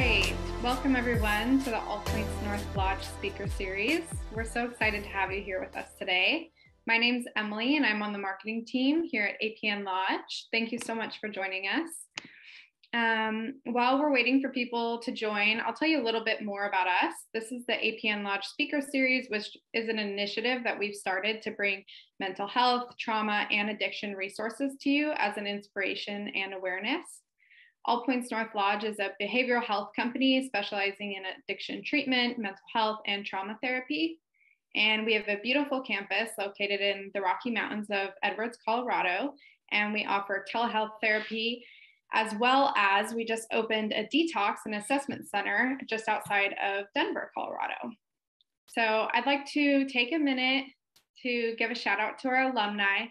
right. Welcome, everyone, to the All Points North Lodge Speaker Series. We're so excited to have you here with us today. My name's Emily, and I'm on the marketing team here at APN Lodge. Thank you so much for joining us. Um, while we're waiting for people to join, I'll tell you a little bit more about us. This is the APN Lodge Speaker Series, which is an initiative that we've started to bring mental health, trauma, and addiction resources to you as an inspiration and awareness. All Points North Lodge is a behavioral health company specializing in addiction treatment, mental health, and trauma therapy. And we have a beautiful campus located in the Rocky Mountains of Edwards, Colorado. And we offer telehealth therapy, as well as we just opened a detox and assessment center just outside of Denver, Colorado. So I'd like to take a minute to give a shout out to our alumni,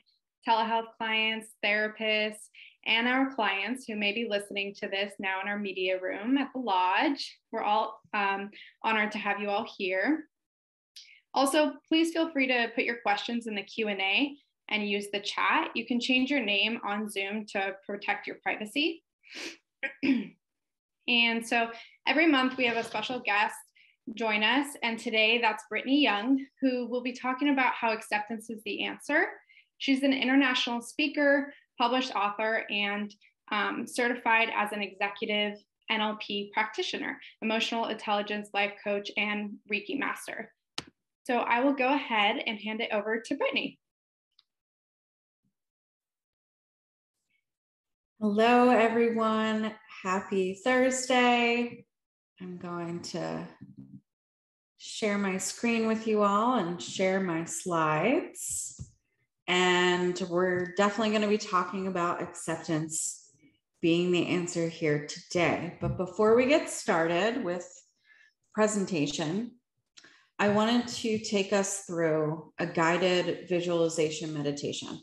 telehealth clients, therapists, and our clients who may be listening to this now in our media room at the lodge. We're all um, honored to have you all here. Also, please feel free to put your questions in the Q&A and use the chat. You can change your name on Zoom to protect your privacy. and so every month we have a special guest join us. And today that's Brittany Young, who will be talking about how acceptance is the answer. She's an international speaker, published author, and um, certified as an executive NLP practitioner, emotional intelligence life coach, and Reiki master. So I will go ahead and hand it over to Brittany. Hello, everyone. Happy Thursday. I'm going to share my screen with you all and share my slides. And we're definitely going to be talking about acceptance being the answer here today. But before we get started with presentation, I wanted to take us through a guided visualization meditation.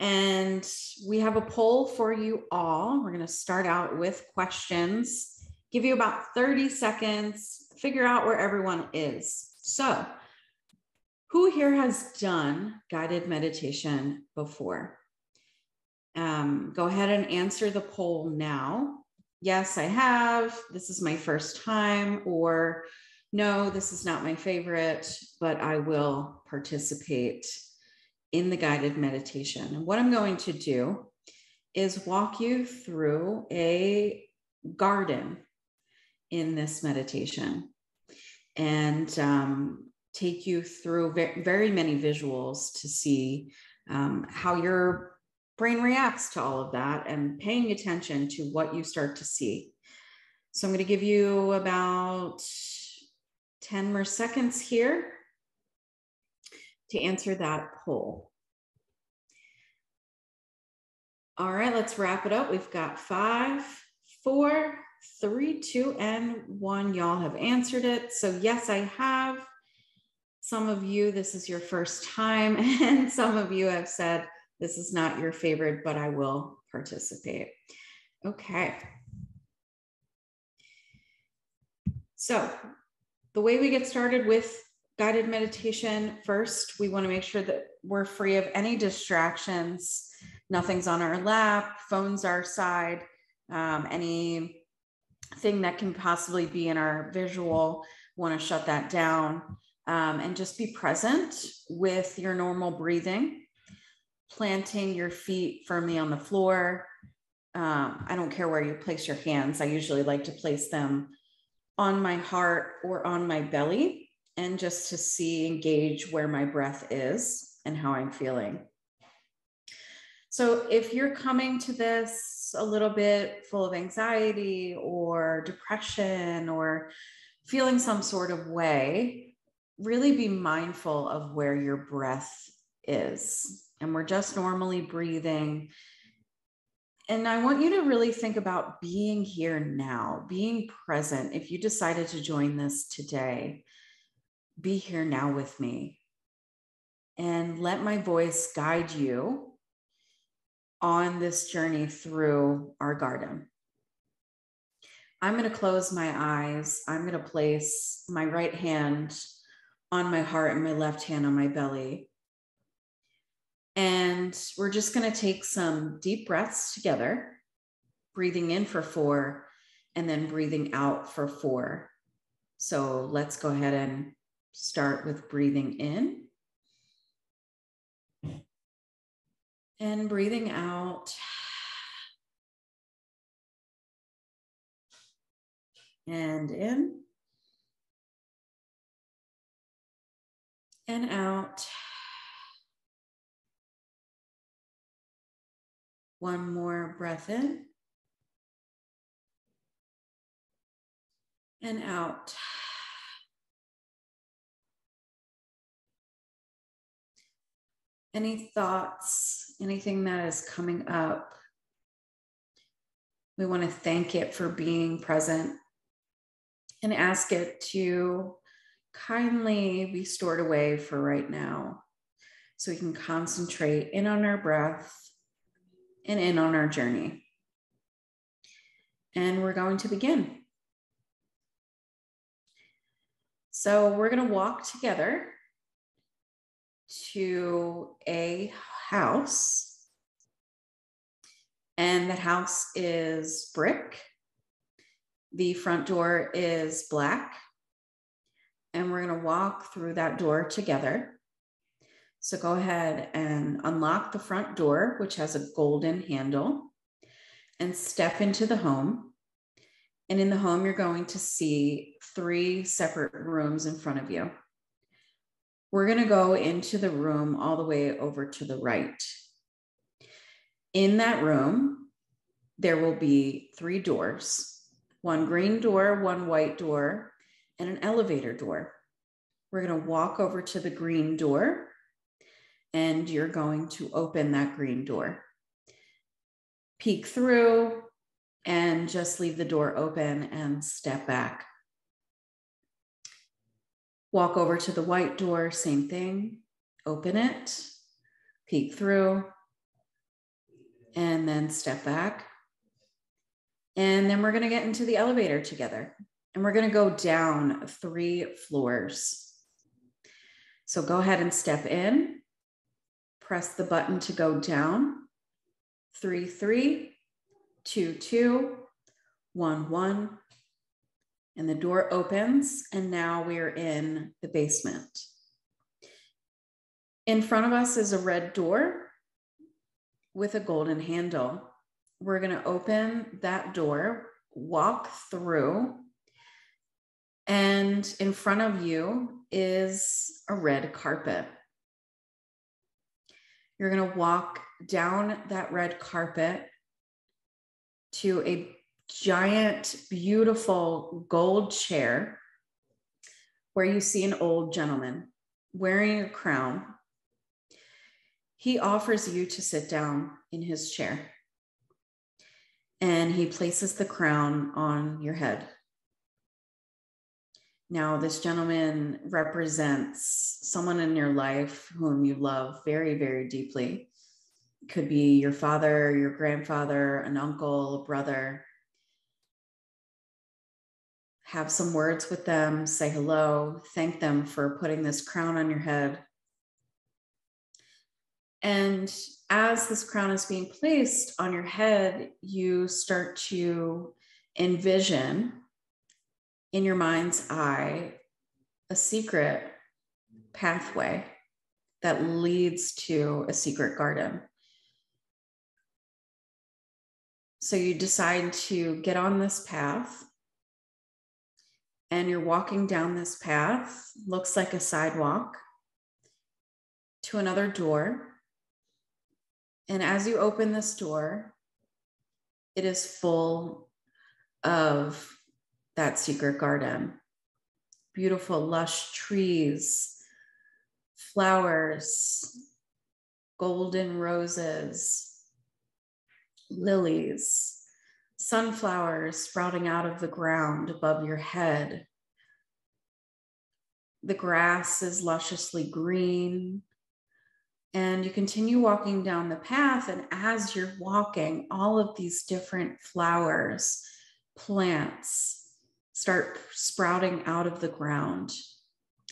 And we have a poll for you all. We're going to start out with questions, give you about 30 seconds, figure out where everyone is. So, here has done guided meditation before? Um, go ahead and answer the poll now. Yes, I have. This is my first time. Or no, this is not my favorite, but I will participate in the guided meditation. And what I'm going to do is walk you through a garden in this meditation. And um, take you through very, many visuals to see um, how your brain reacts to all of that and paying attention to what you start to see. So I'm going to give you about 10 more seconds here to answer that poll. All right, let's wrap it up. We've got five, four, three, two, and one. Y'all have answered it. So, yes, I have. Some of you, this is your first time, and some of you have said, this is not your favorite, but I will participate. Okay. So, the way we get started with guided meditation, first, we want to make sure that we're free of any distractions. Nothing's on our lap, phones our side, um, anything that can possibly be in our visual, want to shut that down um, and just be present with your normal breathing, planting your feet firmly on the floor. Um, I don't care where you place your hands. I usually like to place them on my heart or on my belly and just to see, engage where my breath is and how I'm feeling. So if you're coming to this a little bit full of anxiety or depression or feeling some sort of way, really be mindful of where your breath is. And we're just normally breathing. And I want you to really think about being here now, being present. If you decided to join this today, be here now with me and let my voice guide you on this journey through our garden. I'm going to close my eyes. I'm going to place my right hand on my heart and my left hand on my belly. And we're just going to take some deep breaths together, breathing in for four and then breathing out for four. So let's go ahead and start with breathing in. And breathing out. And in. And out. One more breath in. And out. Any thoughts, anything that is coming up? We want to thank it for being present and ask it to kindly be stored away for right now so we can concentrate in on our breath and in on our journey. And we're going to begin. So we're going to walk together to a house. And that house is brick. The front door is black. And we're going to walk through that door together. So go ahead and unlock the front door, which has a golden handle, and step into the home. And in the home, you're going to see three separate rooms in front of you. We're going to go into the room all the way over to the right. In that room, there will be three doors one green door, one white door, and an elevator door. We're going to walk over to the green door and you're going to open that green door. Peek through and just leave the door open and step back. Walk over to the white door, same thing. Open it, peek through, and then step back. And then we're going to get into the elevator together. And we're going to go down three floors. So go ahead and step in press the button to go down. Three, three, two, two, one, one. And the door opens, and now we are in the basement. In front of us is a red door with a golden handle. We're going to open that door, walk through, and in front of you is a red carpet. You're going to walk down that red carpet to a giant, beautiful gold chair where you see an old gentleman wearing a crown. He offers you to sit down in his chair and he places the crown on your head. Now, this gentleman represents someone in your life whom you love very, very deeply. Could be your father, your grandfather, an uncle, a brother. Have some words with them, say hello, thank them for putting this crown on your head. And as this crown is being placed on your head, you start to envision in your mind's eye a secret pathway that leads to a secret garden. So you decide to get on this path and you're walking down this path, looks like a sidewalk, to another door. And as you open this door, it is full of that secret garden. Beautiful, lush trees, flowers, golden roses, lilies, sunflowers sprouting out of the ground above your head. The grass is lusciously green. And you continue walking down the path. And as you're walking, all of these different flowers, plants, start sprouting out of the ground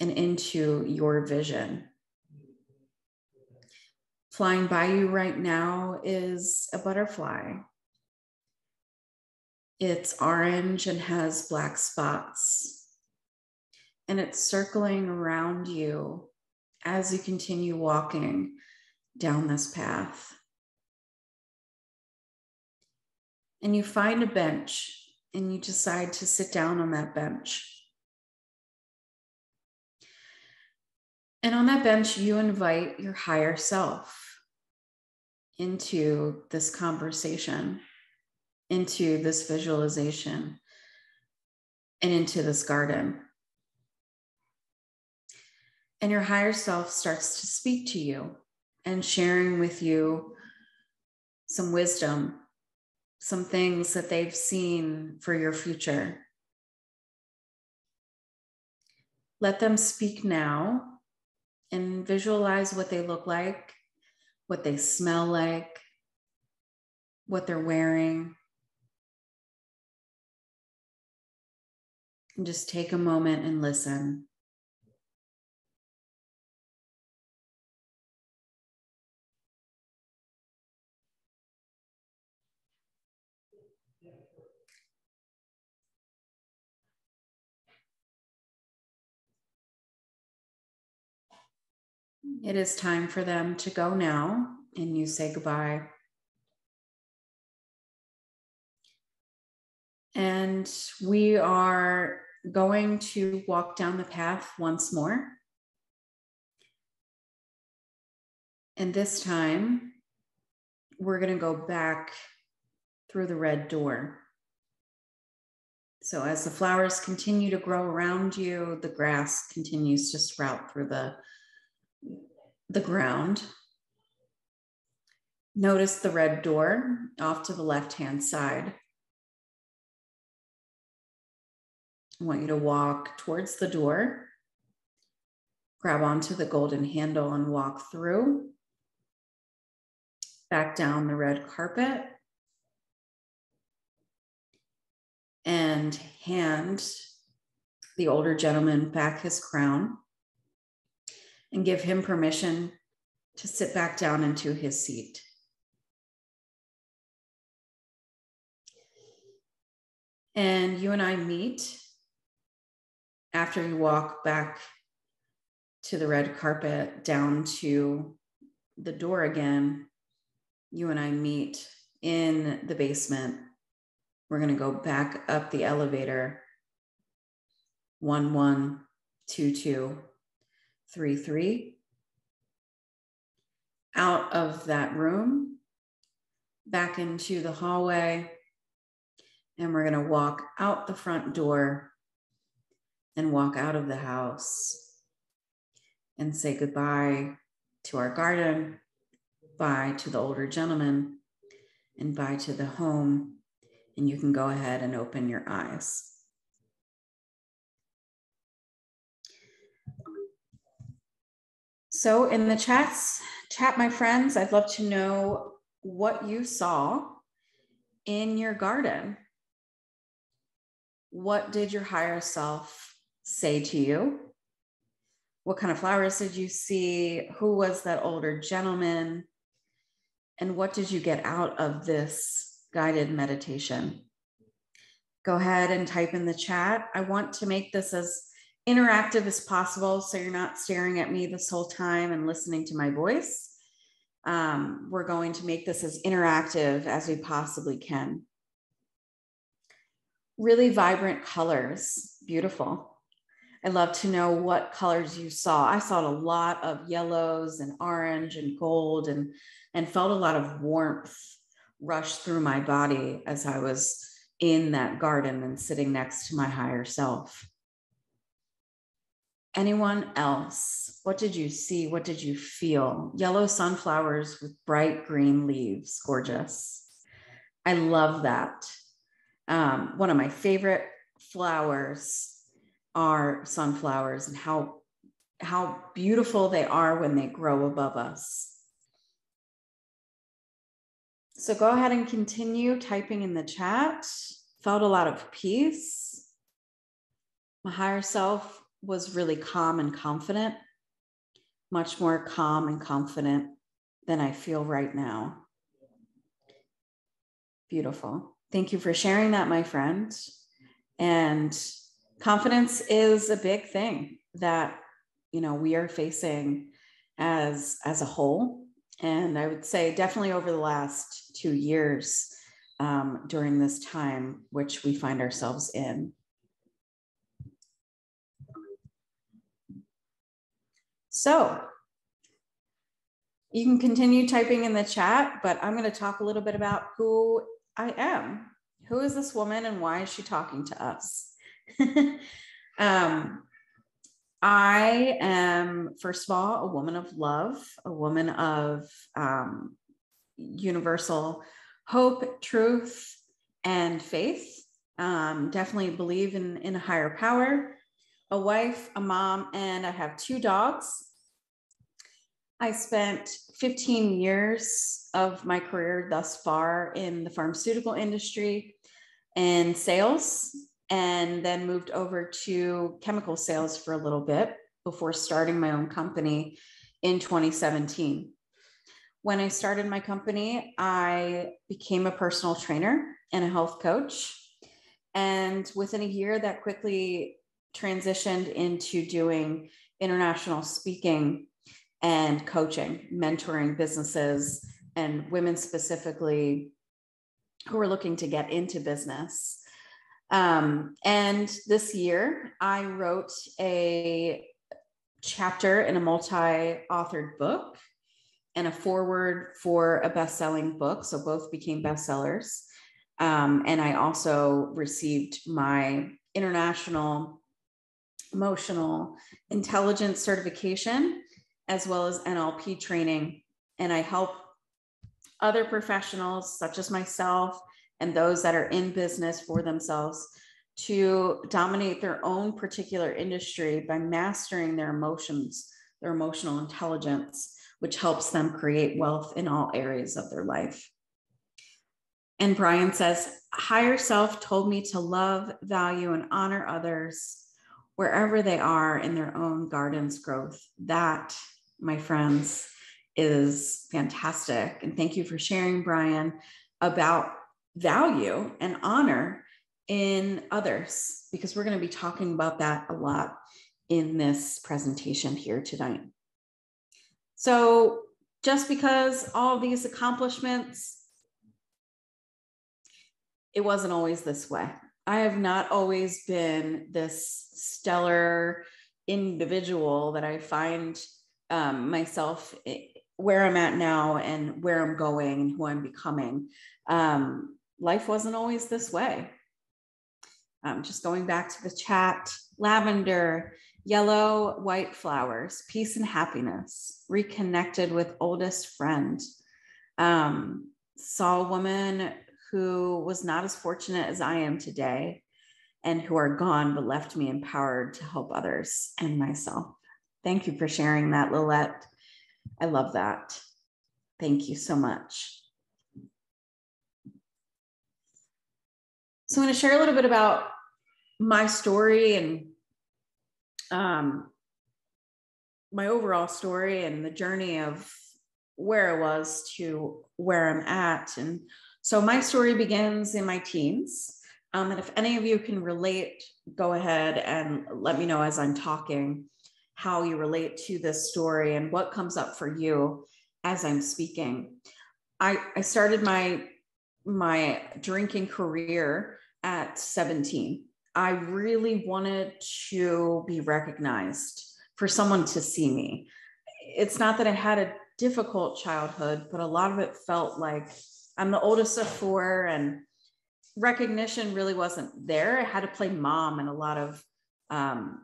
and into your vision. Flying by you right now is a butterfly. It's orange and has black spots. And it's circling around you as you continue walking down this path. And you find a bench and you decide to sit down on that bench. And on that bench, you invite your higher self into this conversation, into this visualization, and into this garden. And your higher self starts to speak to you and sharing with you some wisdom, some things that they've seen for your future. Let them speak now and visualize what they look like, what they smell like, what they're wearing. And just take a moment and listen. It is time for them to go now, and you say goodbye. And we are going to walk down the path once more. And this time, we're going to go back through the red door. So, as the flowers continue to grow around you, the grass continues to sprout through the the ground. Notice the red door off to the left hand side. I want you to walk towards the door, grab onto the golden handle and walk through, back down the red carpet, and hand the older gentleman back his crown and give him permission to sit back down into his seat. And you and I meet after you walk back to the red carpet down to the door again. You and I meet in the basement. We're going to go back up the elevator. One, one, two, two, three, three. Out of that room, back into the hallway. And we're going to walk out the front door and walk out of the house and say goodbye to our garden, bye to the older gentleman, and bye to the home. And you can go ahead and open your eyes. So in the chats, chat, my friends, I'd love to know what you saw in your garden. What did your higher self say to you? What kind of flowers did you see? Who was that older gentleman? And what did you get out of this guided meditation? Go ahead and type in the chat. I want to make this as interactive as possible so you're not staring at me this whole time and listening to my voice. Um, we're going to make this as interactive as we possibly can. Really vibrant colors, beautiful. I'd love to know what colors you saw. I saw a lot of yellows and orange and gold and, and felt a lot of warmth rush through my body as I was in that garden and sitting next to my higher self. Anyone else? What did you see? What did you feel? Yellow sunflowers with bright green leaves, gorgeous. I love that. Um, one of my favorite flowers are sunflowers and how how beautiful they are when they grow above us. So go ahead and continue typing in the chat. Felt a lot of peace. My higher self was really calm and confident, much more calm and confident than I feel right now. Beautiful. Thank you for sharing that, my friend. And confidence is a big thing that you know we are facing as as a whole and i would say definitely over the last two years um, during this time which we find ourselves in so you can continue typing in the chat but i'm going to talk a little bit about who i am who is this woman and why is she talking to us um, I am, first of all, a woman of love, a woman of um, universal hope, truth, and faith. Um, definitely believe in, in a higher power, a wife, a mom, and I have two dogs. I spent 15 years of my career thus far in the pharmaceutical industry and sales and then moved over to chemical sales for a little bit before starting my own company in 2017. When I started my company, I became a personal trainer and a health coach. And within a year, that quickly transitioned into doing international speaking and coaching, mentoring businesses and women specifically who are looking to get into business. Um, and this year, I wrote a chapter in a multi authored book and a foreword for a best selling book. So both became bestsellers. Um, and I also received my international emotional intelligence certification as well as NLP training. And I help other professionals, such as myself, and those that are in business for themselves to dominate their own particular industry by mastering their emotions, their emotional intelligence, which helps them create wealth in all areas of their life. And Brian says, Higher self told me to love, value, and honor others wherever they are in their own garden's growth. That, my friends, is fantastic. And thank you for sharing, Brian, about value and honor in others, because we're going to be talking about that a lot in this presentation here tonight. So, just because all these accomplishments, it wasn't always this way. I have not always been this stellar individual that I find um, myself where I'm at now and where I'm going and who I'm becoming. Um, life wasn't always this way. Um, just going back to the chat, lavender, yellow, white flowers, peace and happiness, reconnected with oldest friend. Um, saw a woman who was not as fortunate as I am today and who are gone, but left me empowered to help others and myself. Thank you for sharing that, Lilette. I love that. Thank you so much. So I'm going to share a little bit about my story and um, my overall story and the journey of where I was to where I'm at. And so my story begins in my teens. Um, and if any of you can relate, go ahead and let me know as I'm talking how you relate to this story and what comes up for you as I'm speaking. I, I started my my drinking career at 17. I really wanted to be recognized for someone to see me. It's not that I had a difficult childhood, but a lot of it felt like I'm the oldest of four and recognition really wasn't there. I had to play mom in a lot of um,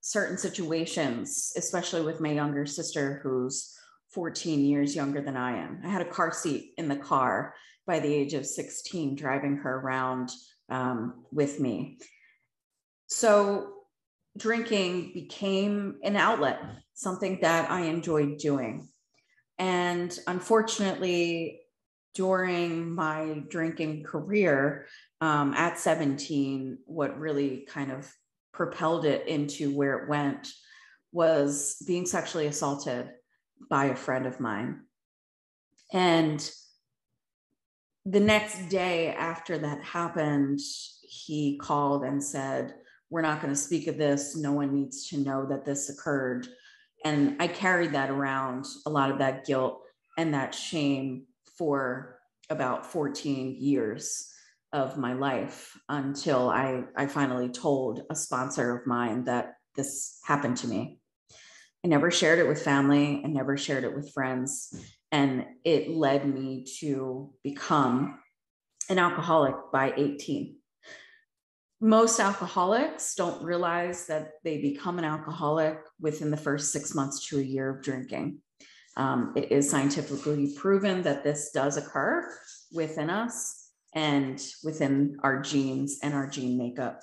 certain situations, especially with my younger sister who's 14 years younger than I am. I had a car seat in the car by the age of 16, driving her around um, with me. So drinking became an outlet, something that I enjoyed doing. And unfortunately, during my drinking career um, at 17, what really kind of propelled it into where it went was being sexually assaulted by a friend of mine. And the next day after that happened, he called and said, We're not going to speak of this. No one needs to know that this occurred. And I carried that around, a lot of that guilt and that shame for about 14 years of my life until I, I finally told a sponsor of mine that this happened to me. I never shared it with family, I never shared it with friends. And it led me to become an alcoholic by 18. Most alcoholics don't realize that they become an alcoholic within the first six months to a year of drinking. Um, it is scientifically proven that this does occur within us and within our genes and our gene makeup.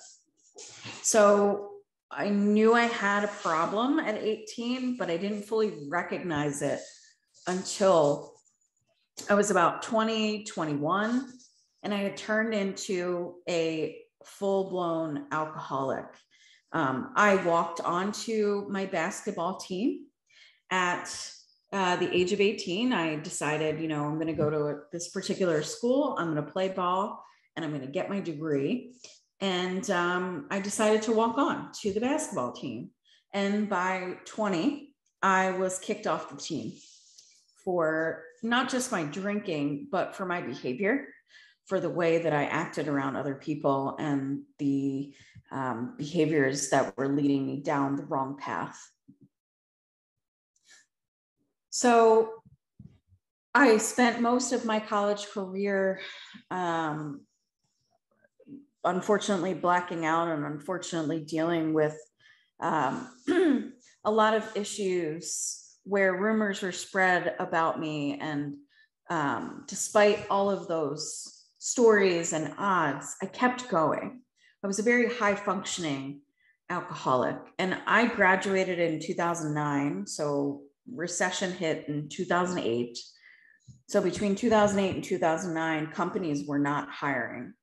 So I knew I had a problem at 18, but I didn't fully recognize it until I was about 20, 21, and I had turned into a full blown alcoholic. Um, I walked onto my basketball team at uh, the age of 18. I decided, you know, I'm going to go to a, this particular school, I'm going to play ball, and I'm going to get my degree. And um, I decided to walk on to the basketball team. And by 20, I was kicked off the team for not just my drinking, but for my behavior, for the way that I acted around other people and the um, behaviors that were leading me down the wrong path. So I spent most of my college career, um, unfortunately, blacking out and unfortunately dealing with um, a lot of issues where rumors were spread about me. And um, despite all of those stories and odds, I kept going. I was a very high functioning alcoholic. And I graduated in 2009. So recession hit in 2008. So between 2008 and 2009, companies were not hiring.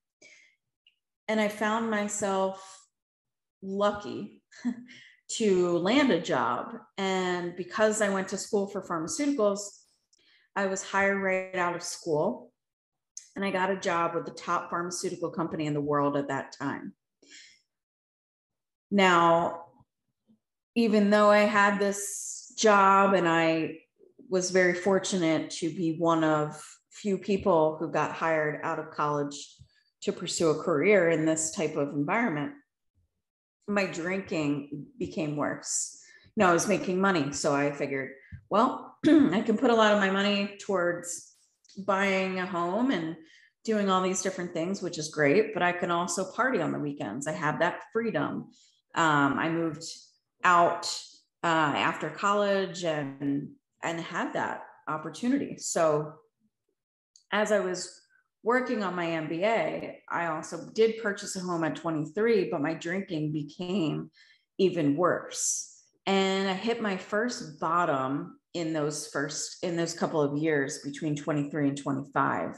And I found myself lucky to land a job. And because I went to school for pharmaceuticals, I was hired right out of school. And I got a job with the top pharmaceutical company in the world at that time. Now, even though I had this job and I was very fortunate to be one of few people who got hired out of college to pursue a career in this type of environment, my drinking became worse. You know, I was making money. So I figured, well, I can put a lot of my money towards buying a home and doing all these different things, which is great. But I can also party on the weekends. I have that freedom. Um, I moved out uh, after college and and had that opportunity. So as I was working on my MBA, I also did purchase a home at 23, but my drinking became even worse. And I hit my first bottom in those first in those couple of years between 23 and 25.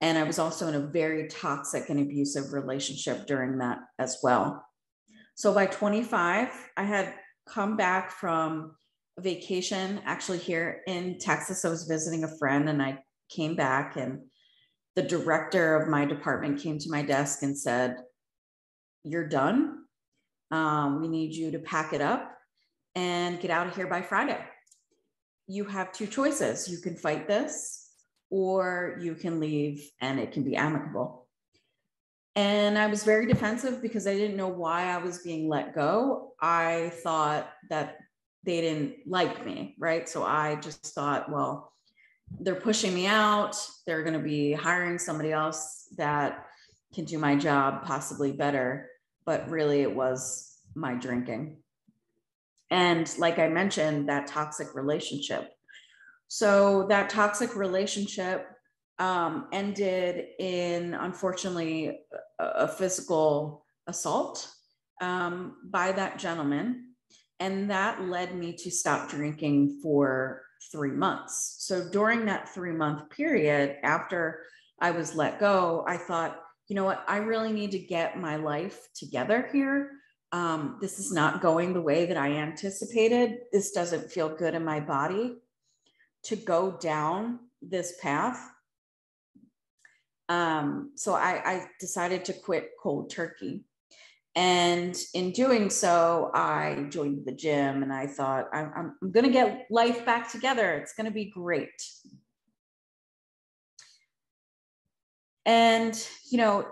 And I was also in a very toxic and abusive relationship during that as well. So by 25, I had come back from vacation actually here in Texas. I was visiting a friend and I came back and the director of my department came to my desk and said, You're done. Um, we need you to pack it up and get out of here by Friday. You have two choices. You can fight this, or you can leave and it can be amicable. And I was very defensive because I didn't know why I was being let go. I thought that they didn't like me, right? So I just thought, well, they're pushing me out. They're going to be hiring somebody else that can do my job possibly better. But really, it was my drinking. And like I mentioned, that toxic relationship. So that toxic relationship um, ended in, unfortunately, a, a physical assault um, by that gentleman. And that led me to stop drinking for three months. So during that three month period, after I was let go, I thought, you know what, I really need to get my life together here. Um, this is not going the way that I anticipated. This doesn't feel good in my body to go down this path. Um, so I, I decided to quit cold turkey. And in doing so, I joined the gym and I thought, I'm, I'm going to get life back together. It's going to be great. And, you know,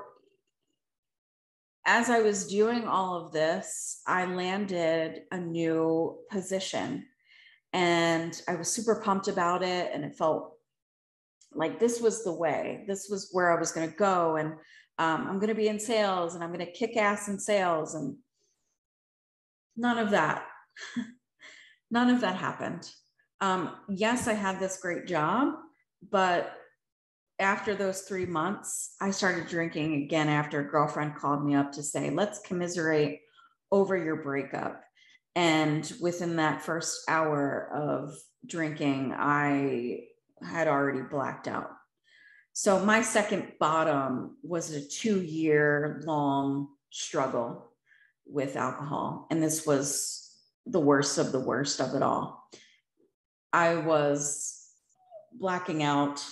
as I was doing all of this, I landed a new position and I was super pumped about it. And it felt like this was the way, this was where I was going to go. And um, I'm going to be in sales and I'm going to kick ass in sales. And none of that, none of that happened. Um, yes, I had this great job, but after those three months, I started drinking again after a girlfriend called me up to say, let's commiserate over your breakup. And within that first hour of drinking, I had already blacked out. So my second bottom was a two year long struggle with alcohol. And this was the worst of the worst of it all. I was blacking out,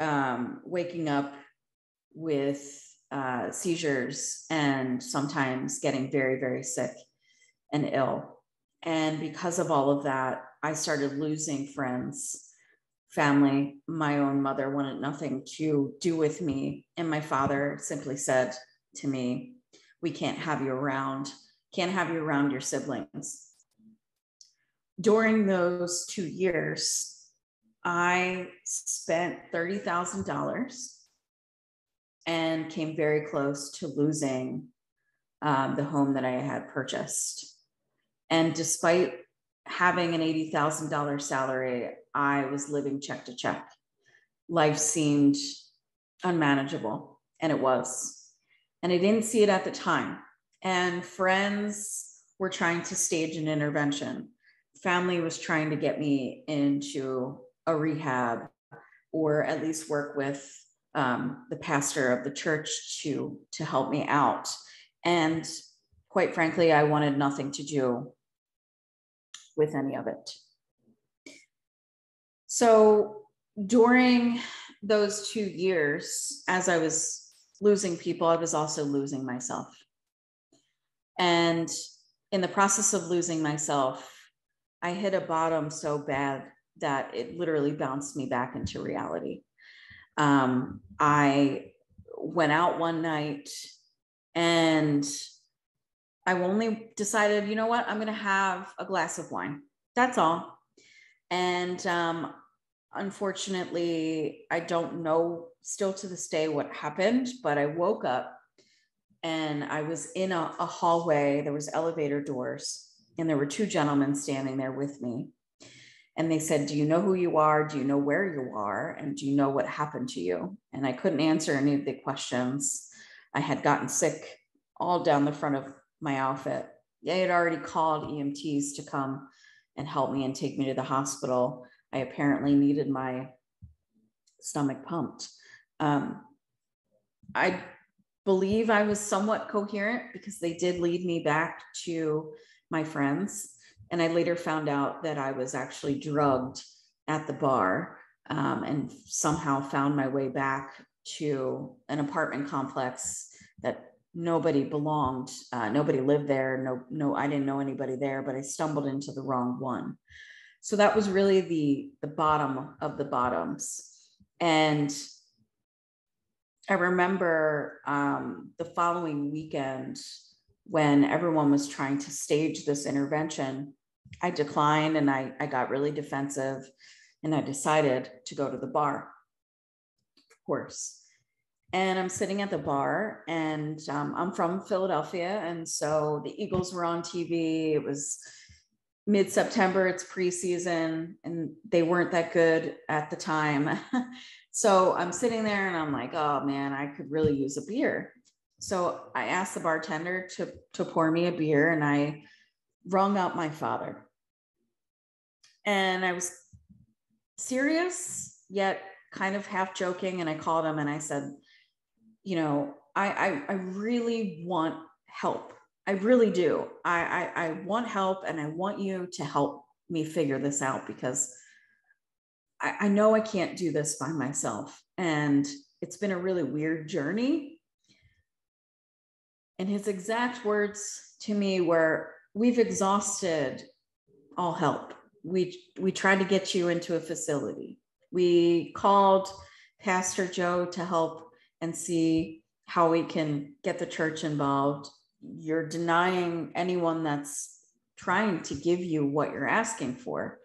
um, waking up with uh, seizures and sometimes getting very, very sick and ill. And because of all of that, I started losing friends family. My own mother wanted nothing to do with me. And my father simply said to me, We can't have you around, can't have you around your siblings. During those two years, I spent $30,000 and came very close to losing um, the home that I had purchased. And despite having an $80,000 salary, I was living check to check. Life seemed unmanageable, and it was. And I didn't see it at the time. And friends were trying to stage an intervention. Family was trying to get me into a rehab or at least work with um, the pastor of the church to, to help me out. And quite frankly, I wanted nothing to do with any of it. So during those two years, as I was losing people, I was also losing myself. And in the process of losing myself, I hit a bottom so bad that it literally bounced me back into reality. Um, I went out one night and I only decided, you know what, I'm going to have a glass of wine. That's all. And um, unfortunately, I don't know still to this day what happened, but I woke up and I was in a, a hallway. There was elevator doors, and there were two gentlemen standing there with me. And they said, Do you know who you are? Do you know where you are? And do you know what happened to you? And I couldn't answer any of the questions. I had gotten sick all down the front of my outfit. They had already called EMTs to come and help me and take me to the hospital. I apparently needed my stomach pumped. Um, I believe I was somewhat coherent because they did lead me back to my friends. And I later found out that I was actually drugged at the bar um, and somehow found my way back to an apartment complex that nobody belonged. Uh, nobody lived there. No, no, I didn't know anybody there, but I stumbled into the wrong one so that was really the the bottom of the bottoms. And i remember um, the following weekend when everyone was trying to stage this intervention i declined and i, I got really defensive and i decided to go to the bar of course. And i'm sitting at the bar and um, i'm from philadelphia. And so the eagles were on tv it was mid September, it's preseason, and they weren't that good at the time. so I'm sitting there and I'm like, oh man, I could really use a beer. So I asked the bartender to, to pour me a beer and I rung out my father. And I was serious, yet kind of half joking. And I called him and I said, you know, I, I, I really want help. I really do. I, I, I want help and I want you to help me figure this out because I, I know I can't do this by myself. And it's been a really weird journey. And his exact words to me were, We've exhausted all help. We, we tried to get you into a facility. We called Pastor Joe to help and see how we can get the church involved. You're denying anyone that's trying to give you what you're asking for.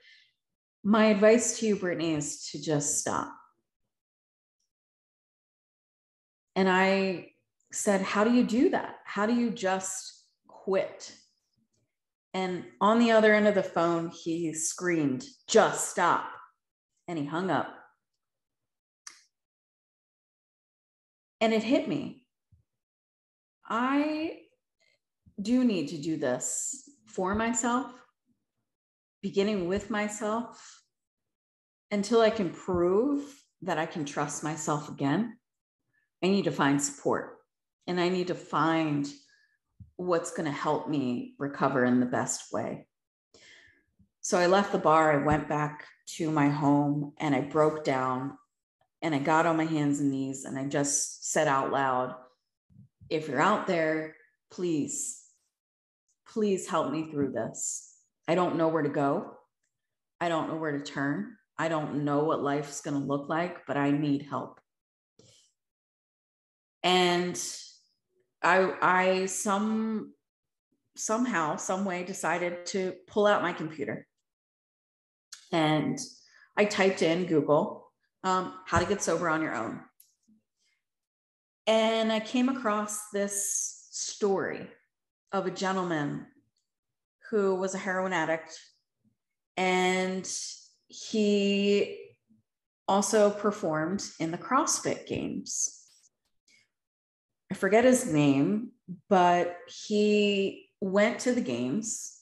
My advice to you, Brittany, is to just stop. And I said, How do you do that? How do you just quit? And on the other end of the phone, he screamed, Just stop. And he hung up. And it hit me. I do need to do this for myself, beginning with myself, until I can prove that I can trust myself again. I need to find support and I need to find what's going to help me recover in the best way. So I left the bar, I went back to my home and I broke down and I got on my hands and knees and I just said out loud, if you're out there, please, please help me through this. I don't know where to go. I don't know where to turn. I don't know what life's going to look like, but I need help and i i some somehow some way decided to pull out my computer and i typed in google um, how to get sober on your own and i came across this story of a gentleman who was a heroin addict and he also performed in the CrossFit games. I forget his name, but he went to the games.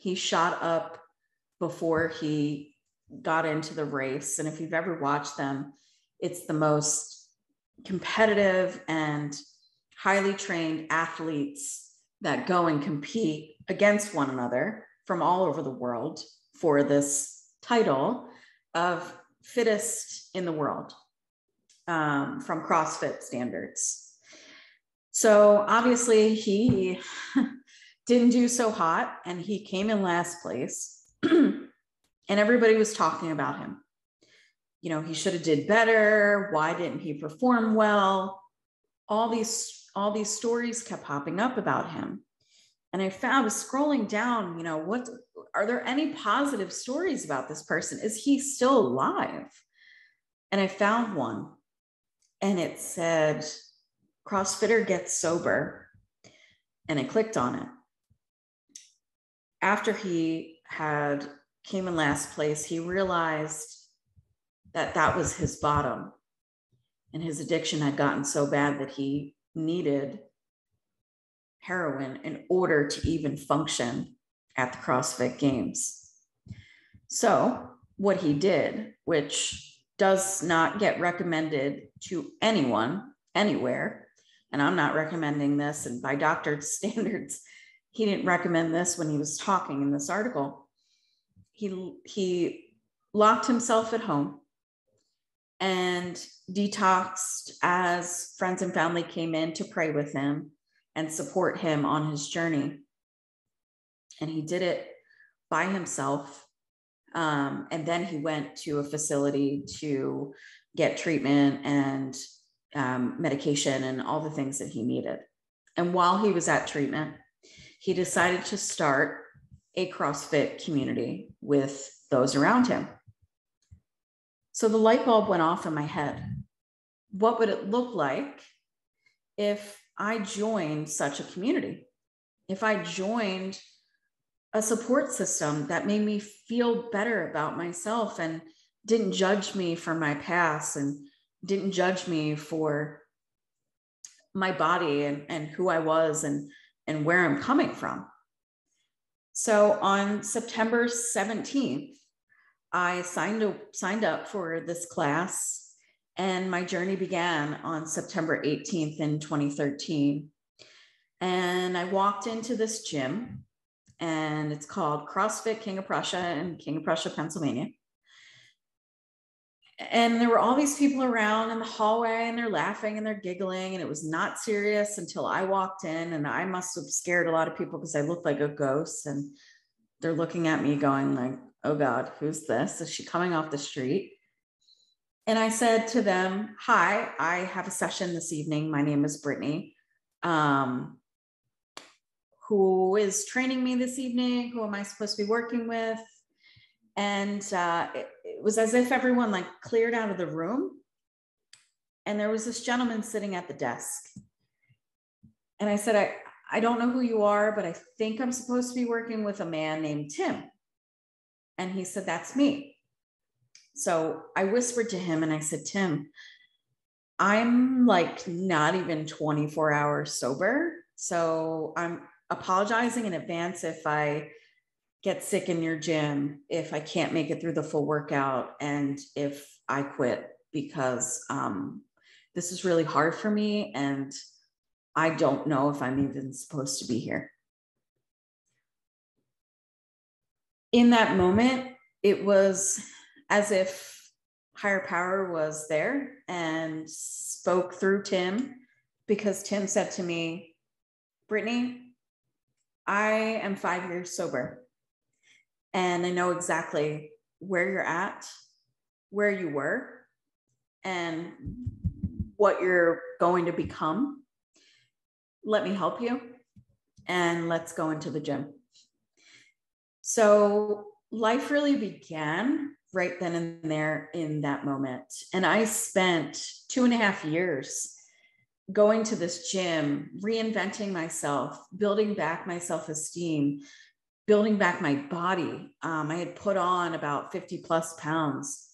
He shot up before he got into the race. And if you've ever watched them, it's the most competitive and highly trained athletes that go and compete against one another from all over the world for this title of fittest in the world um, from CrossFit standards. So obviously he didn't do so hot and he came in last place and everybody was talking about him. You know, he should have did better. Why didn't he perform well? All these all these stories kept popping up about him. And I found I was scrolling down, you know, what are there any positive stories about this person? Is he still alive? And I found one and it said CrossFitter gets sober. And I clicked on it. After he had came in last place, he realized that that was his bottom. And his addiction had gotten so bad that he needed heroin in order to even function at the CrossFit Games. So, what he did, which does not get recommended to anyone anywhere, and I'm not recommending this. And by doctor standards, he didn't recommend this when he was talking in this article. He he locked himself at home and detoxed as friends and family came in to pray with him and support him on his journey. And he did it by himself. Um, and then he went to a facility to get treatment and um, medication and all the things that he needed. And while he was at treatment, he decided to start a CrossFit community with those around him. So the light bulb went off in my head. What would it look like if I joined such a community? If I joined a support system that made me feel better about myself and didn't judge me for my past and didn't judge me for my body and, and who I was and, and where I'm coming from. So on September 17th, I signed, signed up for this class and my journey began on September 18th in 2013. And I walked into this gym and it's called CrossFit King of Prussia in King of Prussia, Pennsylvania and there were all these people around in the hallway and they're laughing and they're giggling and it was not serious until i walked in and i must have scared a lot of people because i looked like a ghost and they're looking at me going like oh god who's this? Is she coming off the street? And i said to them hi i have a session this evening. My name is brittany. Um, who is training me this evening? Who am i supposed to be working with? And uh, it, it was as if everyone like cleared out of the room. And there was this gentleman sitting at the desk. And i said i i don't know who you are but i think i'm supposed to be working with a man named tim and he said that's me so i whispered to him and i said tim i'm like not even 24 hours sober so i'm apologizing in advance if i get sick in your gym if I can't make it through the full workout and if I quit because um, this is really hard for me and I don't know if I'm even supposed to be here. In that moment, it was as if higher power was there and spoke through Tim because Tim said to me, Brittany, I am five years sober and I know exactly where you're at, where you were, and what you're going to become. Let me help you, and let's go into the gym. So life really began right then and there in that moment. And I spent two and a half years going to this gym, reinventing myself, building back my self esteem, building back my body. Um, I had put on about 50 plus pounds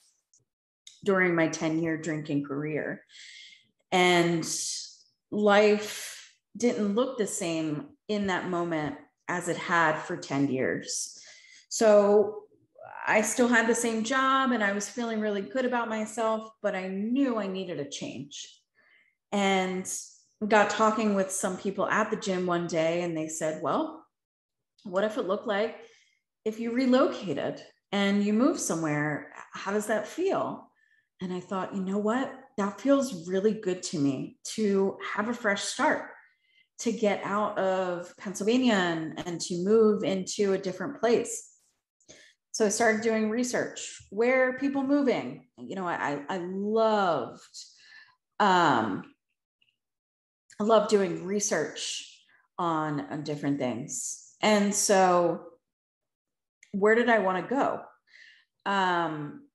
during my 10 year drinking career. And life didn't look the same in that moment as it had for 10 years. So I still had the same job and I was feeling really good about myself, but I knew I needed a change. And got talking with some people at the gym one day and they said, Well, what if it looked like if you relocated and you move somewhere? How does that feel? And I thought, you know what? That feels really good to me to have a fresh start, to get out of Pennsylvania and, and to move into a different place. So I started doing research. Where are people moving? You know, I, I loved um, I love doing research on, on different things. And so, where did I want to go? Um,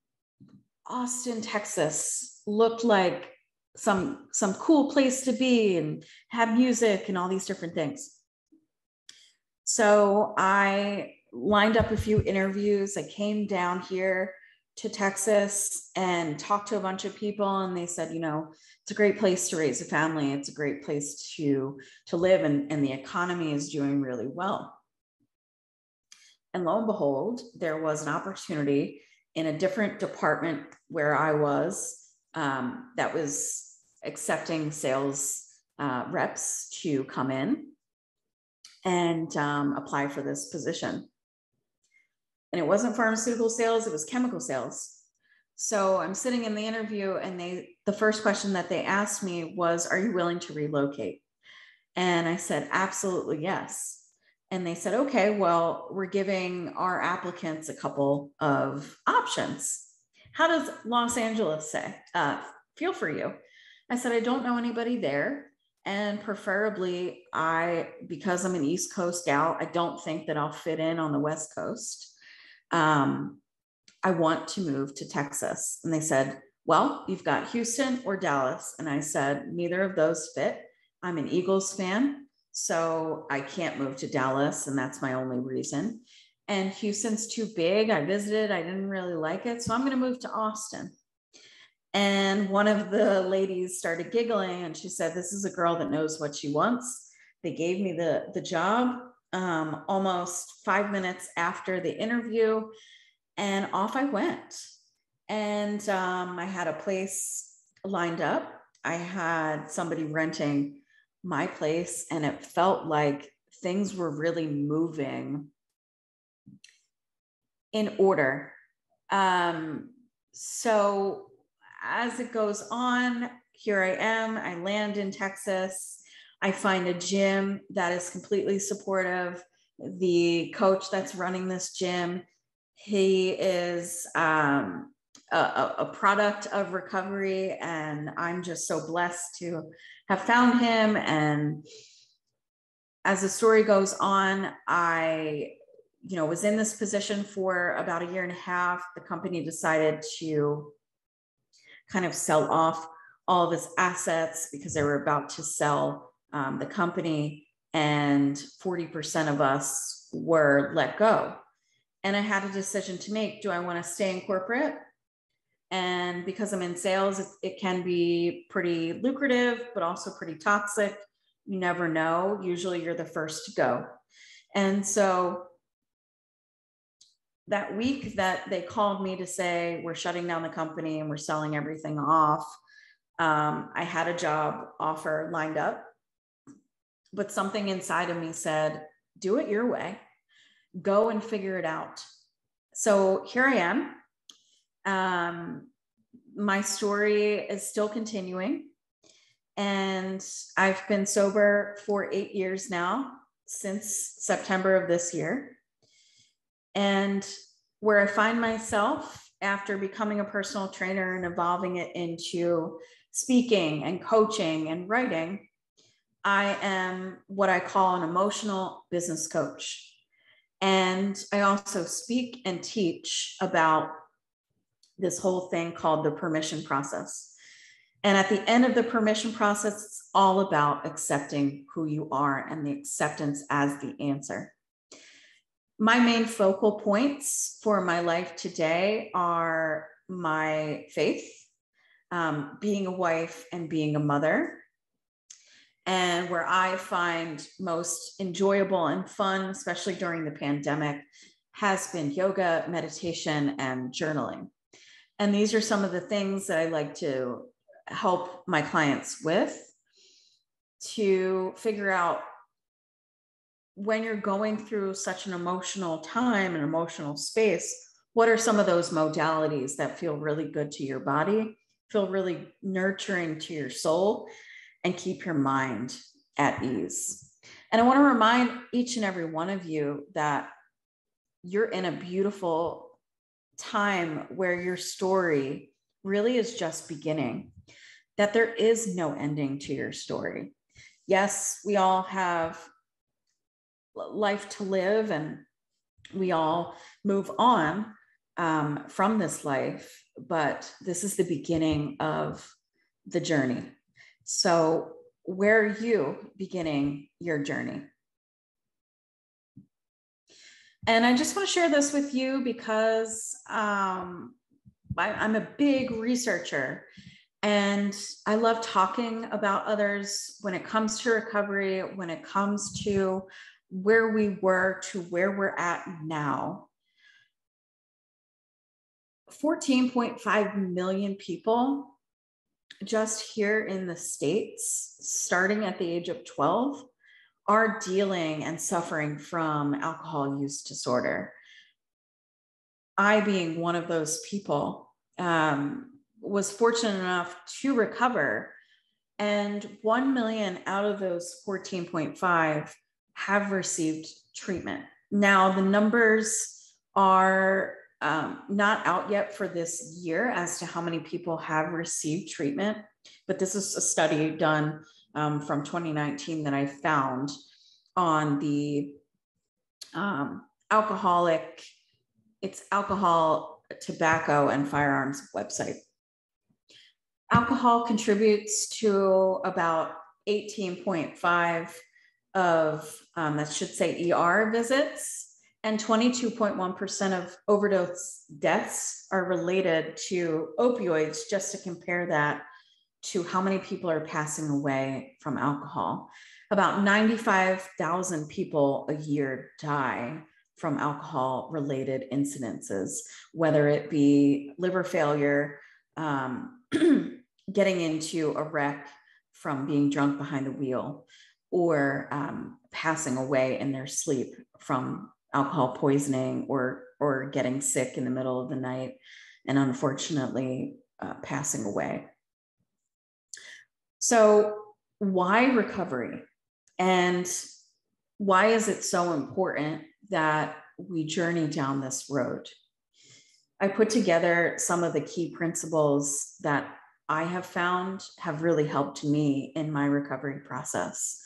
Austin, Texas looked like some some cool place to be and have music and all these different things. So I lined up a few interviews. I came down here to Texas and talked to a bunch of people and they said, you know, it's a great place to raise a family. It's a great place to to live and, and the economy is doing really well. And lo and behold, there was an opportunity in a different department where I was um, that was accepting sales uh, reps to come in and um, apply for this position. And it wasn't pharmaceutical sales, it was chemical sales. So I'm sitting in the interview, and they the first question that they asked me was, Are you willing to relocate? And I said, Absolutely yes and they said, okay, well, we're giving our applicants a couple of options. How does Los Angeles say, uh, feel for you? I said, I don't know anybody there. And preferably, I, because I'm an East Coast gal, I don't think that I'll fit in on the West Coast. Um, I want to move to Texas. And they said, well, you've got Houston or Dallas. And I said, neither of those fit. I'm an Eagles fan. So I can't move to Dallas, and that's my only reason. And Houston's too big. I visited, I didn't really like it. So I'm going to move to Austin. And one of the ladies started giggling and she said, This is a girl that knows what she wants. They gave me the, the job um, almost five minutes after the interview, and off I went. And um, I had a place lined up. I had somebody renting my place and it felt like things were really moving in order. Um, so as it goes on, here I am. I land in Texas. I find a gym that is completely supportive. The coach that's running this gym, he is um, a, a, product of recovery, and I'm just so blessed to have found him. And as the story goes on, I you know was in this position for about a year and a half the company decided to kind of sell off all of its assets because they were about to sell um, the company and 40% of us were let go. And i had a decision to make. Do i want to stay in corporate? And because i'm in sales it, it can be pretty lucrative but also pretty toxic. You never know. Usually you're the first to go. And so that week that they called me to say we're shutting down the company and we're selling everything off, um, I had a job offer lined up, but something inside of me said, do it your way, go and figure it out. So here I am. Um, my story is still continuing. And I've been sober for eight years now, since September of this year. And where I find myself after becoming a personal trainer and evolving it into speaking and coaching and writing, I am what I call an emotional business coach. And I also speak and teach about this whole thing called the permission process. And at the end of the permission process, it's all about accepting who you are and the acceptance as the answer my main focal points for my life today are my faith, um, being a wife, and being a mother. And where I find most enjoyable and fun, especially during the pandemic, has been yoga, meditation, and journaling. And these are some of the things that I like to help my clients with to figure out when you're going through such an emotional time and emotional space, what are some of those modalities that feel really good to your body, feel really nurturing to your soul, and keep your mind at ease? And I want to remind each and every one of you that you're in a beautiful time where your story really is just beginning, that there is no ending to your story. Yes, we all have life to live and we all move on um, from this life, but this is the beginning of the journey. So, where are you beginning your journey? And I just want to share this with you because um, I, I'm a big researcher and I love talking about others when it comes to recovery, when it comes to where we were to where we're at now 14.5 million people just here in the States, starting at the age of 12, are dealing and suffering from alcohol use disorder. I, being one of those people, um, was fortunate enough to recover. And 1 million out of those 14.5 have received treatment. Now, the numbers are um, not out yet for this year as to how many people have received treatment, but this is a study done um, from 2019 that I found on the um, alcoholic, it's alcohol, tobacco, and firearms website. Alcohol contributes to about 18.5 of, um, that should say ER visits, and 22.1% of overdose deaths are related to opioids, just to compare that to how many people are passing away from alcohol. About 95,000 people a year die from alcohol related incidences, whether it be liver failure, um, getting into a wreck from being drunk behind the wheel, or um, passing away in their sleep from alcohol poisoning or or getting sick in the middle of the night and unfortunately uh, passing away. So, why recovery? And why is it so important that we journey down this road? I put together some of the key principles that I have found have really helped me in my recovery process.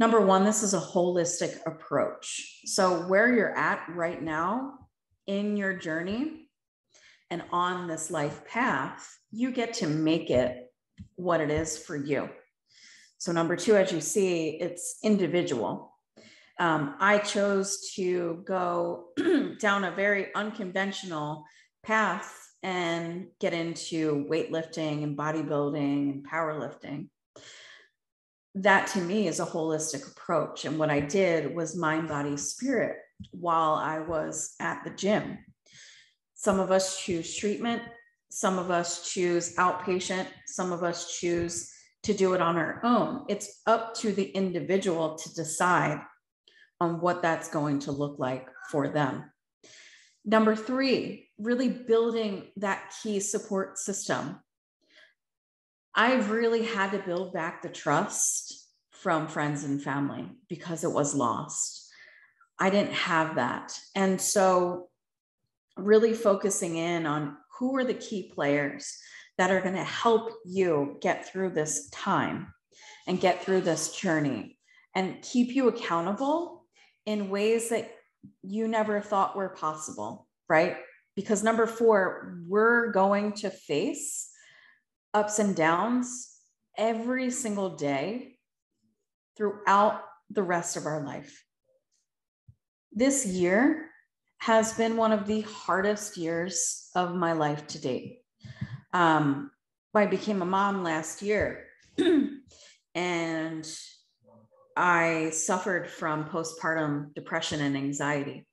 Number one, this is a holistic approach. So, where you're at right now in your journey and on this life path, you get to make it what it is for you. So, number two, as you see, it's individual. Um, I chose to go down a very unconventional path and get into weightlifting and bodybuilding and powerlifting. That to me is a holistic approach. And what I did was mind, body, spirit while I was at the gym. Some of us choose treatment, some of us choose outpatient, some of us choose to do it on our own. It's up to the individual to decide on what that's going to look like for them. Number three, really building that key support system. I've really had to build back the trust from friends and family because it was lost. I didn't have that. And so, really focusing in on who are the key players that are going to help you get through this time and get through this journey and keep you accountable in ways that you never thought were possible, right? Because number four, we're going to face ups and downs every single day throughout the rest of our life. This year has been one of the hardest years of my life to date. Um, I became a mom last year and I suffered from postpartum depression and anxiety.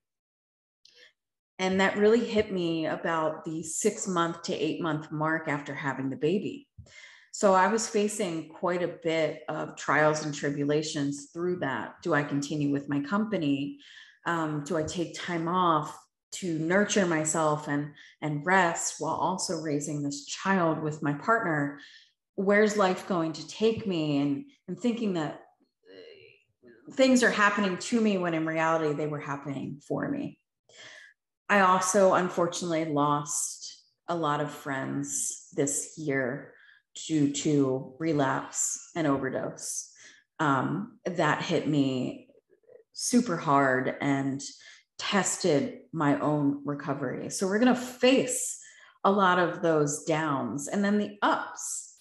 And that really hit me about the six month to eight month mark after having the baby. So I was facing quite a bit of trials and tribulations through that. Do I continue with my company? Um, do I take time off to nurture myself and and rest while also raising this child with my partner? Where's life going to take me? And and thinking that things are happening to me when in reality they were happening for me. I also unfortunately lost a lot of friends this year due to relapse and overdose. Um, that hit me super hard and tested my own recovery. So we're going to face a lot of those downs and then the ups,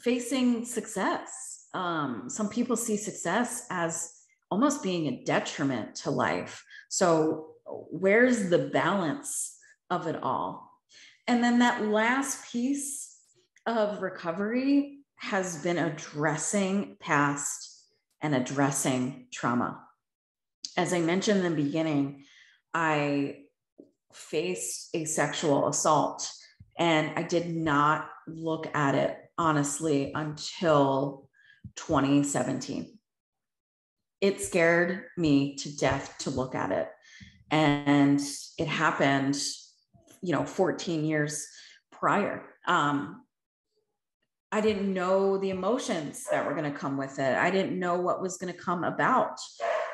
facing success um, some people see success as almost being a detriment to life. So, where's the balance of it all? And then that last piece of recovery has been addressing past and addressing trauma. As I mentioned in the beginning, I faced a sexual assault and I did not look at it honestly until 2017. It scared me to death to look at it. And it happened, you know, 14 years prior. Um, I didn't know the emotions that were going to come with it. I didn't know what was going to come about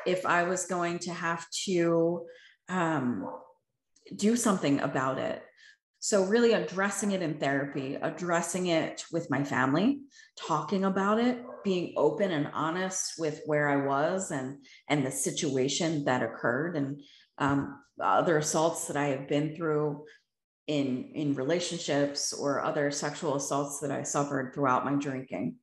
if I was going to have to um, do something about it. So, really addressing it in therapy, addressing it with my family, talking about it, being open and honest with where I was and and the situation that occurred, and um, other assaults that I have been through in in relationships or other sexual assaults that I suffered throughout my drinking.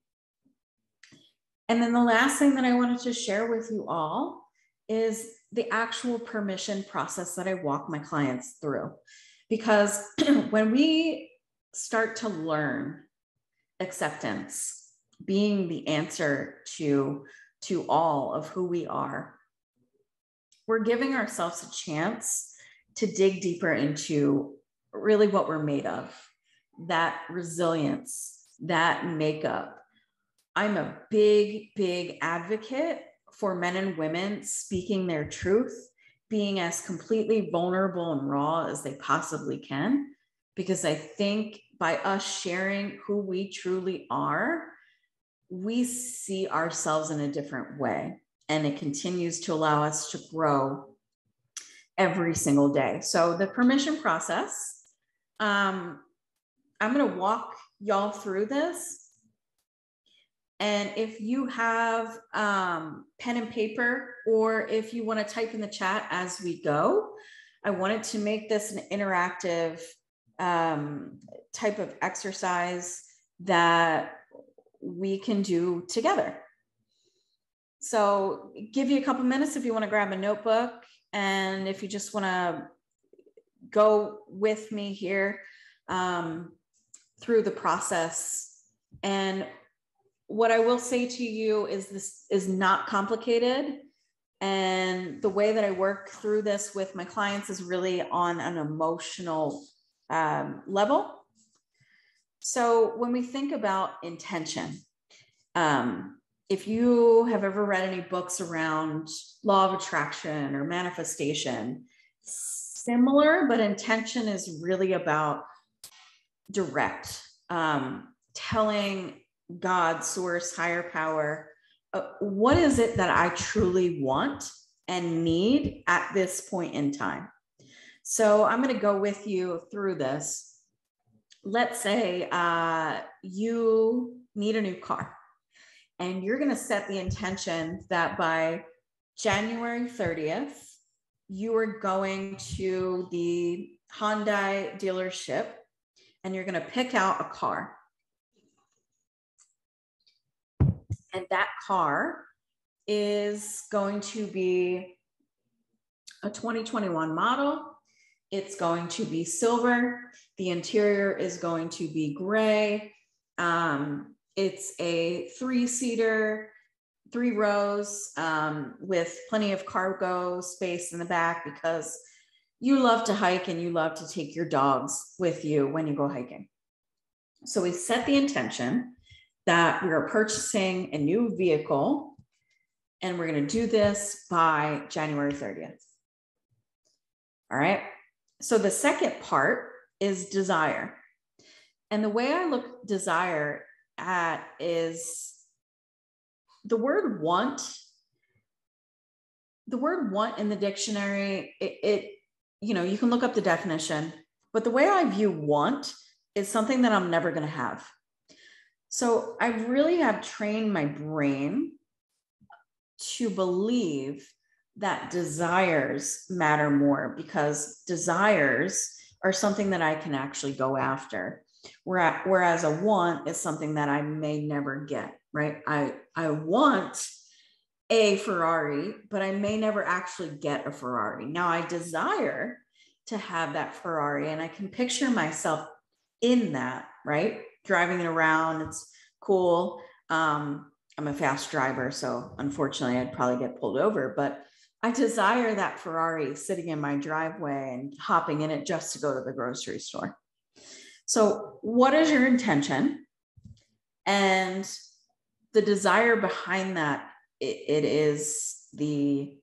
And then the last thing that I wanted to share with you all is the actual permission process that I walk my clients through. Because when we start to learn acceptance, being the answer to, to all of who we are, we're giving ourselves a chance to dig deeper into really what we're made of that resilience, that makeup. I'm a big, big advocate for men and women speaking their truth being as completely vulnerable and raw as they possibly can, because I think by us sharing who we truly are, we see ourselves in a different way. And it continues to allow us to grow every single day. So, the permission process, um, I'm going to walk y'all through this. And if you have um, pen and paper, or if you want to type in the chat as we go, I wanted to make this an interactive um, type of exercise that we can do together. So, give you a couple minutes if you want to grab a notebook and if you just want to go with me here um, through the process. And what I will say to you is this is not complicated. And the way that I work through this with my clients is really on an emotional um, level. So when we think about intention, um, if you have ever read any books around law of attraction or manifestation, similar, but intention is really about direct, um, telling God, source, higher power, uh, what is it that I truly want and need at this point in time? So I'm going to go with you through this. Let's say uh, you need a new car and you're going to set the intention that by January 30th, you are going to the Hyundai dealership and you're going to pick out a car. And that car is going to be a 2021 model it's going to be silver. The interior is going to be gray. Um, it's a three seater, three rows um, with plenty of cargo space in the back because you love to hike and you love to take your dogs with you when you go hiking. So we set the intention that we are purchasing a new vehicle and we're going to do this by January 30th. All right. So the second part is desire. And the way I look desire at is the word want. The word want in the dictionary, it, it you know, you can look up the definition, but the way I view want is something that I'm never going to have. So I really have trained my brain to believe that desires matter more because desires are something that I can actually go after. Whereas a want is something that I may never get, right? I, I want a Ferrari, but I may never actually get a Ferrari. Now I desire to have that Ferrari and I can picture myself in that, right? Driving it around. It's cool. Um, I'm a fast driver, so unfortunately I'd probably get pulled over, but I desire that Ferrari sitting in my driveway and hopping in it just to go to the grocery store. So, what is your intention? And the desire behind that it, it is the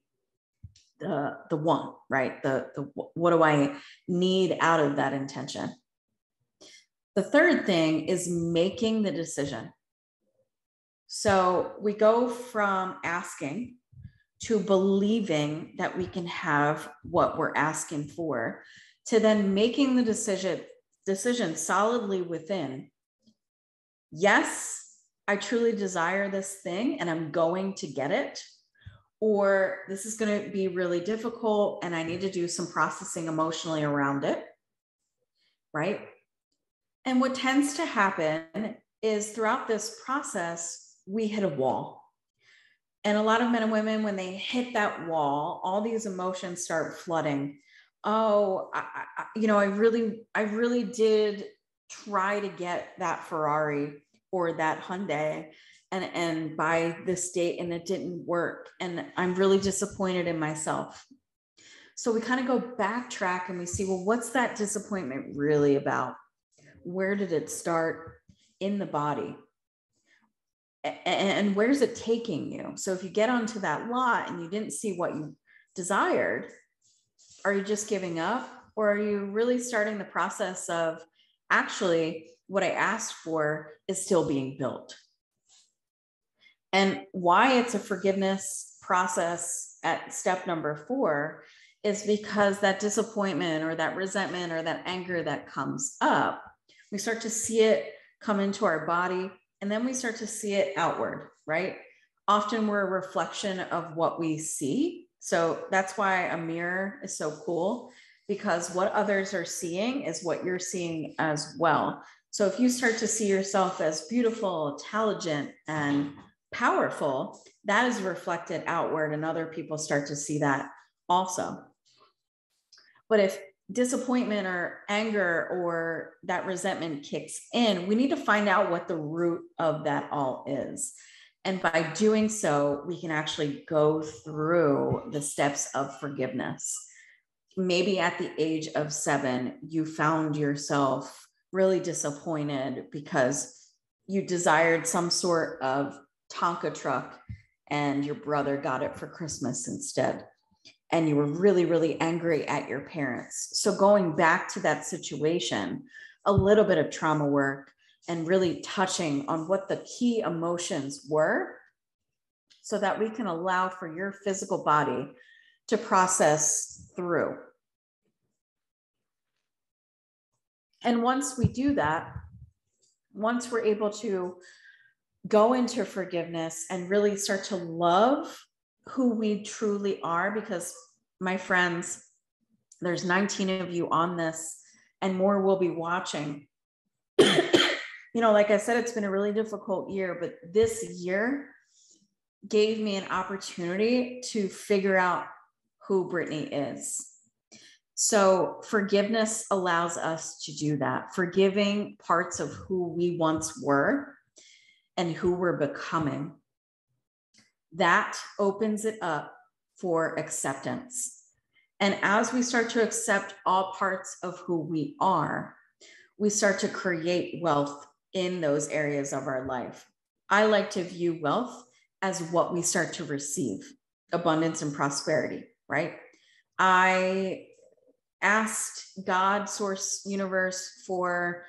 the the one, right? The the what do I need out of that intention? The third thing is making the decision. So we go from asking to believing that we can have what we're asking for to then making the decision decision solidly within. Yes i truly desire this thing and i'm going to get it or this is going to be really difficult and i need to do some processing emotionally around it right? And what tends to happen is throughout this process we hit a wall. And a lot of men and women, when they hit that wall, all these emotions start flooding. Oh, I, I, you know, I really, I really did try to get that Ferrari or that Hyundai and, and by this date and it didn't work. And I'm really disappointed in myself. So we kind of go backtrack and we see, well, what's that disappointment really about? Where did it start in the body? and where's it taking you? So if you get onto that lot and you didn't see what you desired, are you just giving up or are you really starting the process of actually, what I asked for is still being built. And why it's a forgiveness process at step number four is because that disappointment or that resentment or that anger that comes up, we start to see it come into our body and then we start to see it outward, right? Often we're a reflection of what we see. So that's why a mirror is so cool because what others are seeing is what you're seeing as well. So if you start to see yourself as beautiful, intelligent, and powerful, that is reflected outward, and other people start to see that also. But if disappointment or anger or that resentment kicks in, we need to find out what the root of that all is. And by doing so, we can actually go through the steps of forgiveness. Maybe at the age of seven, you found yourself really disappointed because you desired some sort of Tonka truck and your brother got it for Christmas instead. And you were really, really angry at your parents. So, going back to that situation, a little bit of trauma work and really touching on what the key emotions were so that we can allow for your physical body to process through. And once we do that, once we're able to go into forgiveness and really start to love who we truly are, because my friends, there's 19 of you on this, and more will be watching. you know, like I said, it's been a really difficult year, but this year gave me an opportunity to figure out who Brittany is. So, forgiveness allows us to do that, forgiving parts of who we once were and who we're becoming. That opens it up for acceptance. And as we start to accept all parts of who we are, we start to create wealth in those areas of our life. I like to view wealth as what we start to receive abundance and prosperity, right? I asked God, source, universe for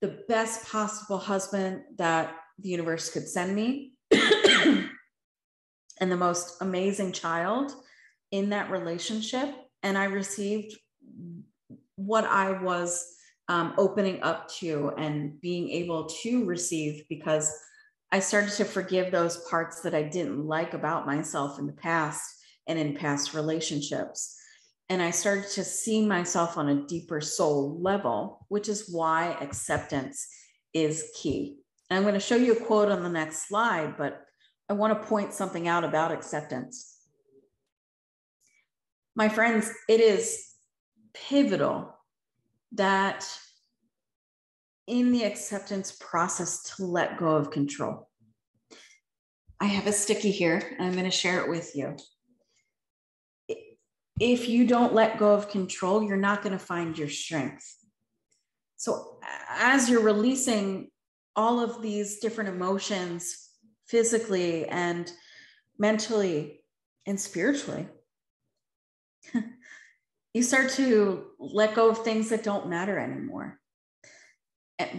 the best possible husband that the universe could send me and the most amazing child in that relationship. And I received what I was um, opening up to and being able to receive because I started to forgive those parts that I didn't like about myself in the past and in past relationships. And I started to see myself on a deeper soul level, which is why acceptance is key. And I'm going to show you a quote on the next slide, but I want to point something out about acceptance. My friends, it is pivotal that in the acceptance process to let go of control. I have a sticky here, and I'm going to share it with you. If you don't let go of control, you're not going to find your strength. So, as you're releasing all of these different emotions physically and mentally and spiritually. you start to let go of things that don't matter anymore.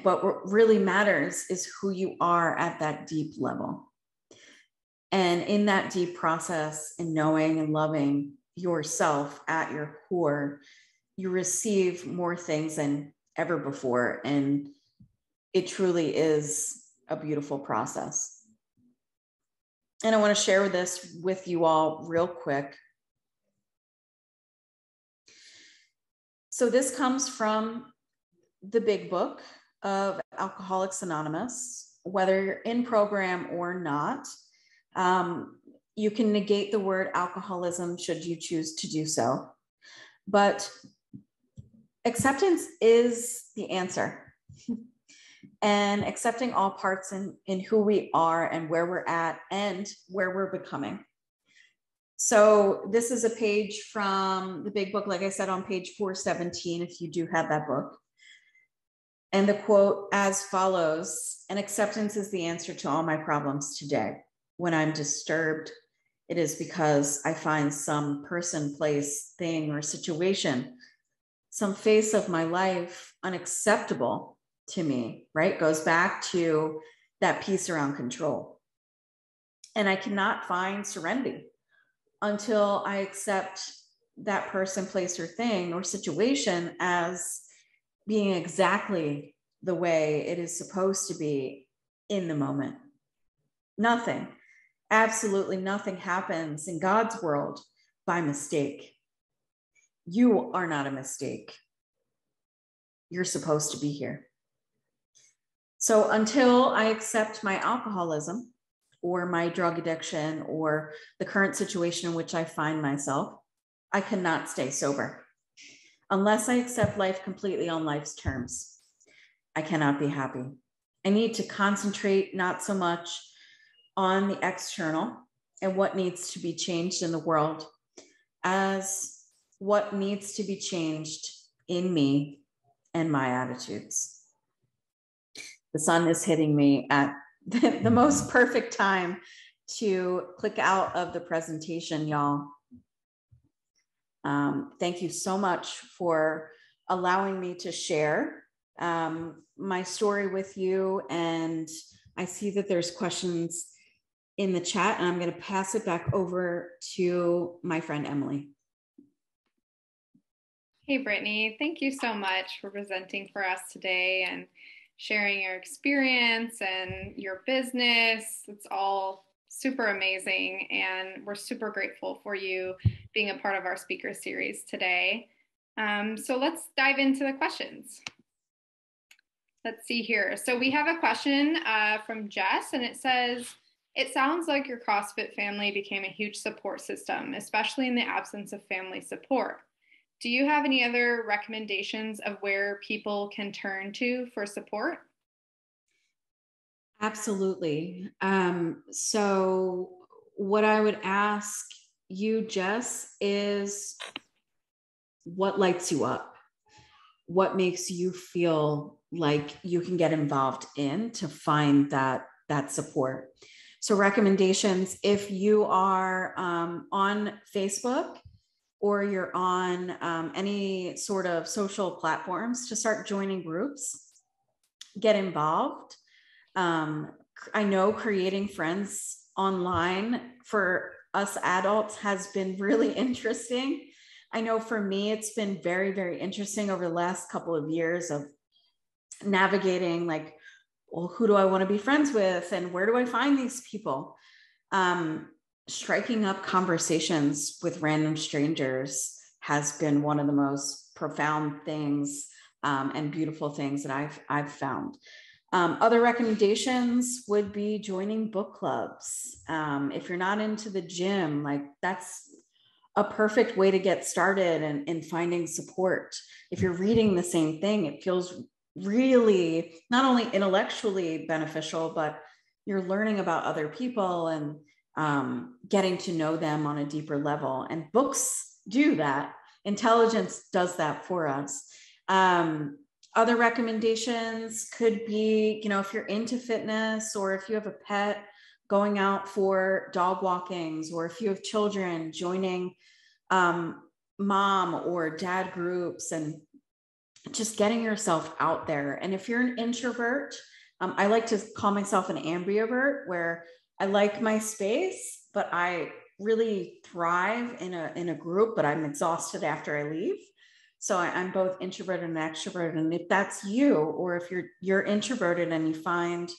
But what really matters is who you are at that deep level. And in that deep process, in knowing and loving yourself at your core, you receive more things than ever before. And it truly is a beautiful process. And I want to share this with you all real quick. So, this comes from the big book of Alcoholics Anonymous, whether you're in program or not. Um, you can negate the word alcoholism should you choose to do so. But acceptance is the answer and accepting all parts in, in who we are and where we're at and where we're becoming. So this is a page from the big book, like I said, on page 417, if you do have that book. And the quote as follows And acceptance is the answer to all my problems today. When I'm disturbed, it is because I find some person, place, thing, or situation some face of my life unacceptable to me, right? Goes back to that piece around control. And I cannot find serenity until I accept that person, place, or thing or situation as being exactly the way it is supposed to be in the moment. Nothing, absolutely nothing happens in God's world by mistake. You are not a mistake. You're supposed to be here. So until I accept my alcoholism or my drug addiction or the current situation in which I find myself, I cannot stay sober. Unless I accept life completely on life's terms, I cannot be happy. I need to concentrate not so much on the external and what needs to be changed in the world as what needs to be changed in me and my attitudes. The sun is hitting me at the, the most perfect time to click out of the presentation, y'all. Um, thank you so much for allowing me to share um, my story with you. And I see that there's questions in the chat, and I'm going to pass it back over to my friend Emily. Hey, Brittany, thank you so much for presenting for us today and sharing your experience and your business. It's all super amazing, and we're super grateful for you being a part of our speaker series today. Um, so let's dive into the questions. Let's see here. So we have a question uh, from Jess, and it says, it sounds like your CrossFit family became a huge support system, especially in the absence of family support. Do you have any other recommendations of where people can turn to for support? Absolutely. Um, so, what I would ask you, Jess, is what lights you up? What makes you feel like you can get involved in to find that that support? So, recommendations if you are um, on Facebook or you're on um, any sort of social platforms to start joining groups, get involved. Um, I know creating friends online for us adults has been really interesting. I know for me, it's been very, very interesting over the last couple of years of navigating like, well, who do I want to be friends with? And where do I find these people? Um, striking up conversations with random strangers has been one of the most profound things um, and beautiful things that I've I've found. Um, other recommendations would be joining book clubs. Um, if you're not into the gym, like that's a perfect way to get started and, and finding support. If you're reading the same thing, it feels really not only intellectually beneficial, but you're learning about other people and um, getting to know them on a deeper level. And books do that. Intelligence does that for us. Um, other recommendations could be, you know, if you're into fitness or if you have a pet, going out for dog walkings, or if you have children, joining um, mom or dad groups and just getting yourself out there. And if you're an introvert, um, I like to call myself an ambivert, where I like my space, but I really thrive in a in a group, but I'm exhausted after I leave. So I, am both introverted and extroverted. And if that's you, or if you're you're introverted and you find,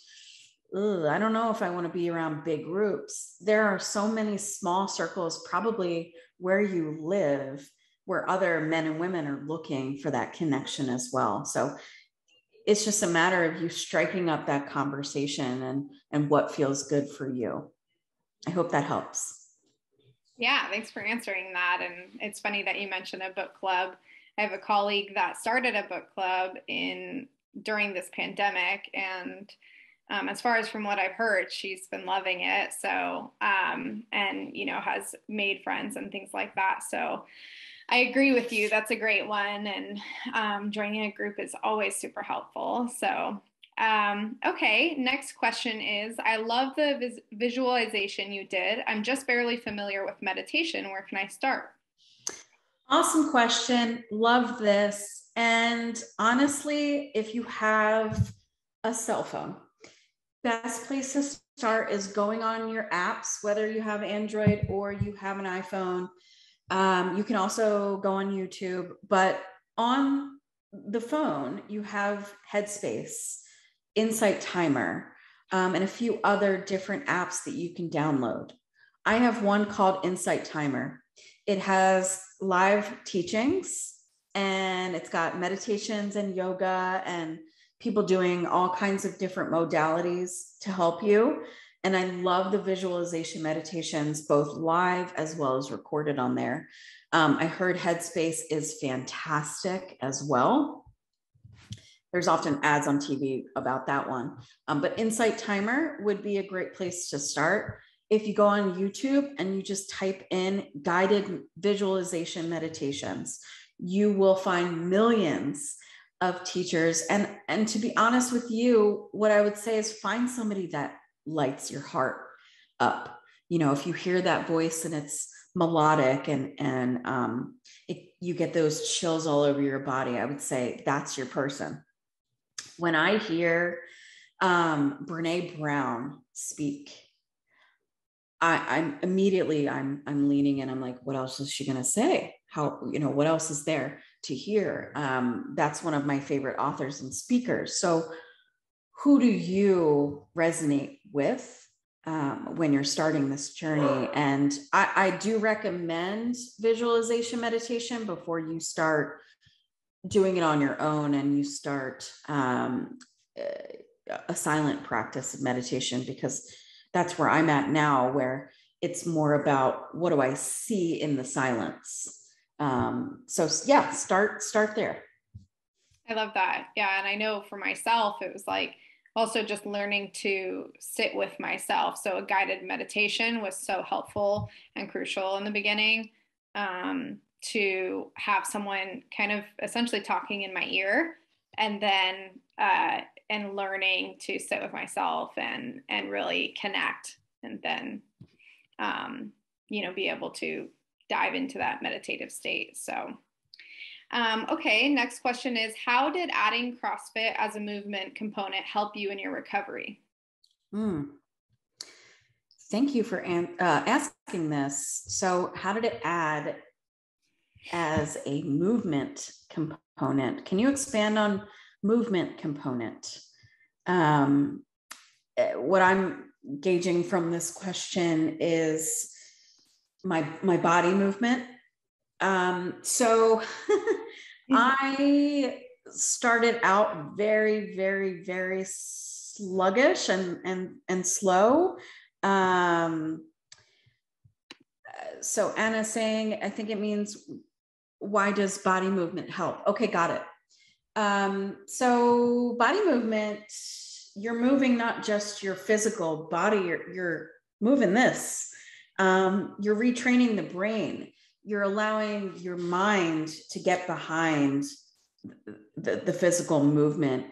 I don't know if I want to be around big groups. There are so many small circles, probably where you live, where other men and women are looking for that connection as well. So it's just a matter of you striking up that conversation and and what feels good for you i hope that helps yeah thanks for answering that and it's funny that you mentioned a book club i have a colleague that started a book club in during this pandemic and um, as far as from what I've heard, she's been loving it. So, um, and you know, has made friends and things like that. So, I agree with you. That's a great one. And um, joining a group is always super helpful. So, um, okay, next question is I love the vis- visualization you did. I'm just barely familiar with meditation. Where can I start? Awesome question. Love this. And honestly, if you have a cell phone, best place to start is going on your apps, whether you have Android or you have an iPhone. Um, you can also go on YouTube, but on the phone, you have Headspace, Insight Timer, um, and a few other different apps that you can download. I have one called Insight Timer. It has live teachings and it's got meditations and yoga and people doing all kinds of different modalities to help you. And I love the visualization meditations, both live as well as recorded on there. Um, I heard Headspace is fantastic as well. There's often ads on TV about that one. Um, but Insight Timer would be a great place to start if you go on YouTube and you just type in guided visualization meditations, you will find millions of teachers. And, and to be honest with you, what I would say is find somebody that lights your heart up. You know, if you hear that voice and it's melodic and, and um, it, you get those chills all over your body, I would say that's your person. When I hear um, Brene Brown speak, I, I'm immediately I'm I'm leaning in. I'm like, what else is she gonna say? How you know what else is there to hear? Um, that's one of my favorite authors and speakers. So, who do you resonate with um, when you're starting this journey? And I, I do recommend visualization meditation before you start doing it on your own and you start um, a silent practice of meditation because that's where I'm at now, where it's more about what do I see in the silence. Um, so yeah, start start there. I love that. Yeah, and I know for myself, it was like also just learning to sit with myself. So a guided meditation was so helpful and crucial in the beginning. Um, to have someone kind of essentially talking in my ear and then uh, and learning to sit with myself and and really connect and then um, you know be able to dive into that meditative state. So um, okay next question is how did adding crossfit as a movement component help you in your recovery? Mm. thank you for an, uh, asking this. So how did it add as a movement component can you expand on movement component. Um, eh, what I'm gauging from this question is my my body movement. Um, so I started out very, very, very sluggish and and and slow. Um, so Anna saying, I think it means why does body movement help? Okay, got it. Um, so body movement, you're moving not just your physical body, you're, you're moving this. Um, you're retraining the brain. You're allowing your mind to get behind the, the physical movement.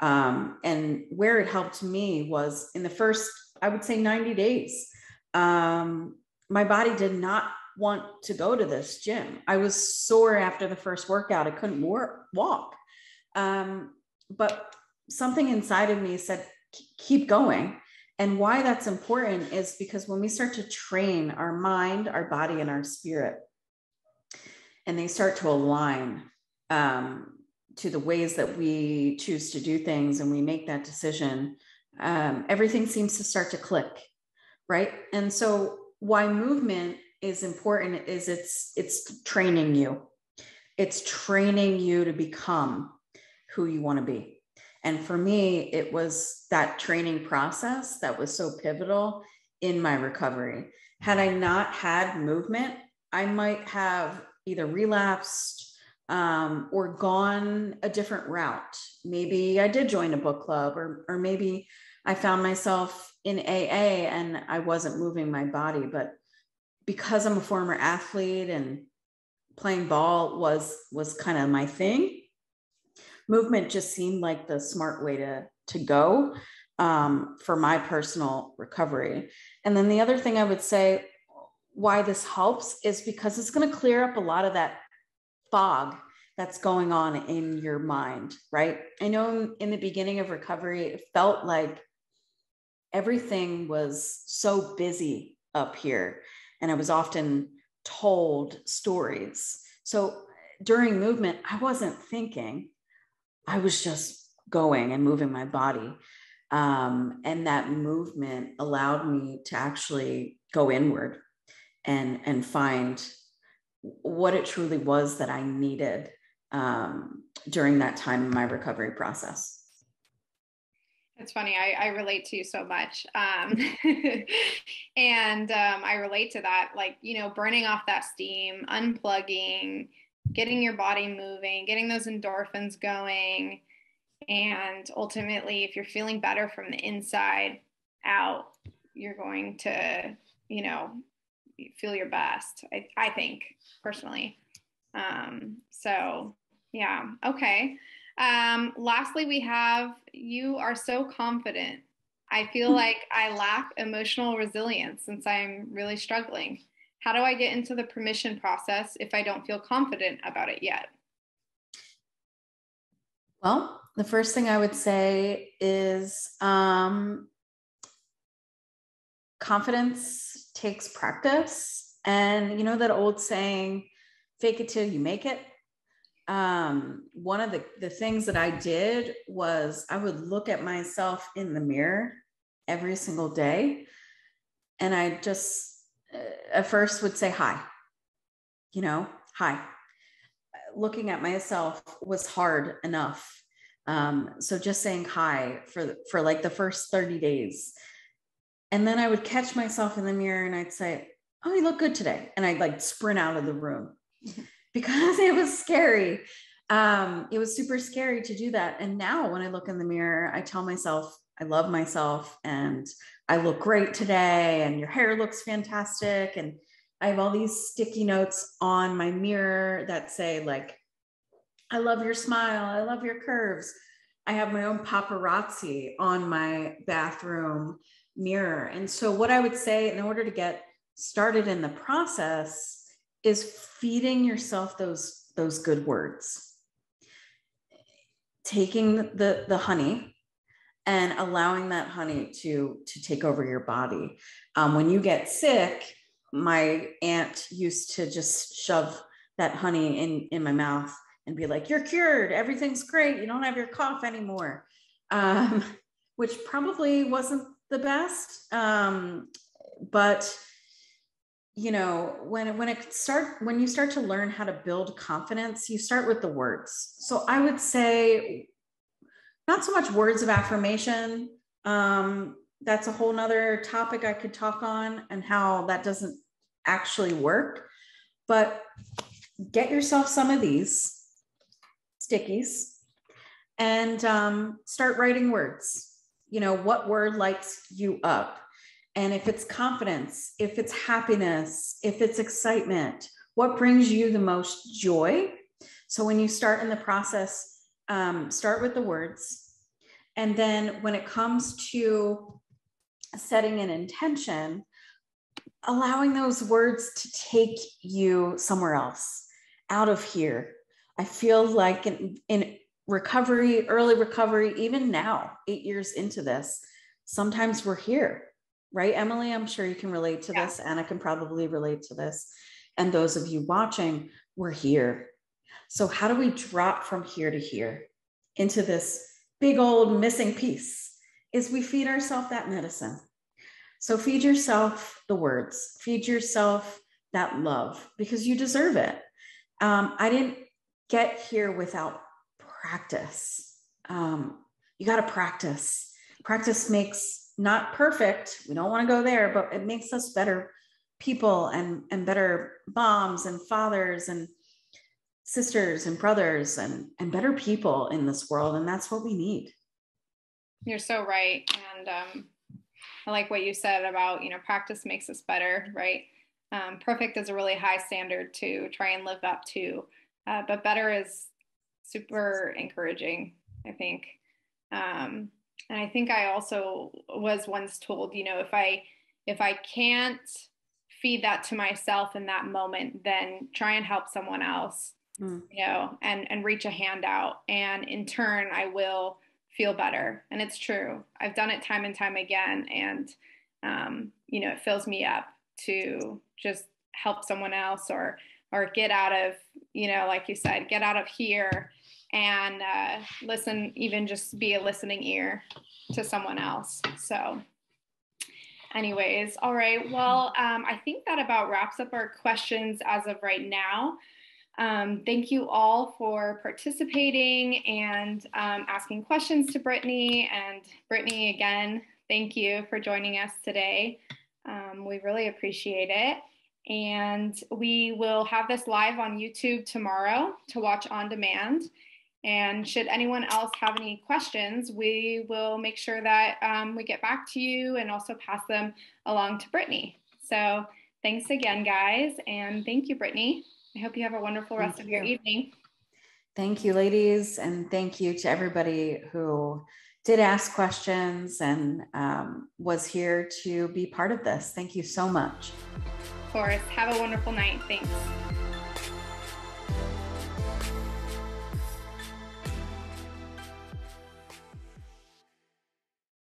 Um, and where it helped me was in the first, I would say 90 days. Um, my body did not want to go to this gym. I was sore after the first workout. I couldn't walk. Um, but something inside of me said, keep going. And why that's important is because when we start to train our mind, our body, and our spirit, and they start to align um, to the ways that we choose to do things and we make that decision, um, everything seems to start to click, right? And so, why movement is important is it's it's training you it's training you to become who you want to be. And for me, it was that training process that was so pivotal in my recovery. Had I not had movement, I might have either relapsed um, or gone a different route. Maybe I did join a book club, or, or maybe I found myself in AA and I wasn't moving my body. But because I'm a former athlete and playing ball was was kind of my thing, movement just seemed like the smart way to to go um, for my personal recovery. And then the other thing I would say why this helps is because it's going to clear up a lot of that fog that's going on in your mind, right? I know in the beginning of recovery, it felt like everything was so busy up here. And I was often told stories. So during movement, I wasn't thinking, I was just going and moving my body. Um, and that movement allowed me to actually go inward and and find what it truly was that I needed um, during that time in my recovery process. It's funny. I, I relate to you so much. Um, and um, I relate to that, like, you know, burning off that steam, unplugging, getting your body moving, getting those endorphins going. And ultimately, if you're feeling better from the inside out, you're going to, you know, feel your best. I, I think personally. Um, so yeah. Okay. Um, lastly, we have you are so confident. I feel like I lack emotional resilience since I'm really struggling. How do I get into the permission process if I don't feel confident about it yet? Well, the first thing I would say is um, confidence takes practice. And you know that old saying, fake it till you make it? Um, one of the, the things that I did was I would look at myself in the mirror every single day. And I just uh, at first would say hi, you know, hi. Looking at myself was hard enough. Um, so just saying hi for, for like the first 30 days. And then I would catch myself in the mirror and I'd say, Oh, you look good today. And I'd like sprint out of the room. Because it was scary. Um, it was super scary to do that. And now when I look in the mirror, I tell myself, I love myself and I look great today, and your hair looks fantastic. And I have all these sticky notes on my mirror that say, like, I love your smile, I love your curves. I have my own paparazzi on my bathroom mirror. And so, what I would say in order to get started in the process is feeding yourself those those good words. Taking the the honey and allowing that honey to to take over your body. Um, when you get sick my aunt used to just shove that honey in in my mouth and be like you're cured. Everything's great. You don't have your cough anymore. Um, which probably wasn't the best um, but you know when when it start when you start to learn how to build confidence you start with the words. So i would say not so much words of affirmation. Um, that's a whole nother topic i could talk on and how that doesn't actually work. But get yourself some of these stickies and um, start writing words. You know what word lights you up and if it's confidence, if it's happiness, if it's excitement, what brings you the most joy? So when you start in the process, um, start with the words. And then when it comes to setting an intention, allowing those words to take you somewhere else, out of here. I feel like in, in recovery, early recovery, even now, eight years into this, sometimes we're here right? Emily, I'm sure you can relate to yeah. this. Anna can probably relate to this. And those of you watching, we're here. So, how do we drop from here to here into this big old missing piece? Is we feed ourselves that medicine. So, feed yourself the words, feed yourself that love because you deserve it. Um, I didn't get here without practice. Um, you got to practice. Practice makes not perfect. We don't want to go there, but it makes us better people and, and better moms and fathers and sisters and brothers and, and better people in this world. And that's what we need. You're so right. And um, I like what you said about, you know, practice makes us better, right? Um, perfect is a really high standard to try and live up to, uh, but better is super encouraging, I think. Um, and i think i also was once told you know if i if i can't feed that to myself in that moment then try and help someone else mm. you know, and and reach a hand out, and in turn, I will feel better. And it's true. I've done it time and time again, and um, you know, it fills me up to just help someone else or or get out of you know like you said get out of here and uh, listen even just be a listening ear to someone else. So anyways all right well um, i think that about wraps up our questions as of right now. Um, thank you all for participating and um, asking questions to brittany. And brittany again thank you for joining us today. Um, we really appreciate it. And we will have this live on youtube tomorrow to watch on demand and should anyone else have any questions, we will make sure that um, we get back to you and also pass them along to Brittany. So thanks again, guys. And thank you, Brittany. I hope you have a wonderful rest thank of your evening. Thank you, ladies. And thank you to everybody who did ask questions and um, was here to be part of this. Thank you so much. Of course. Have a wonderful night. Thanks.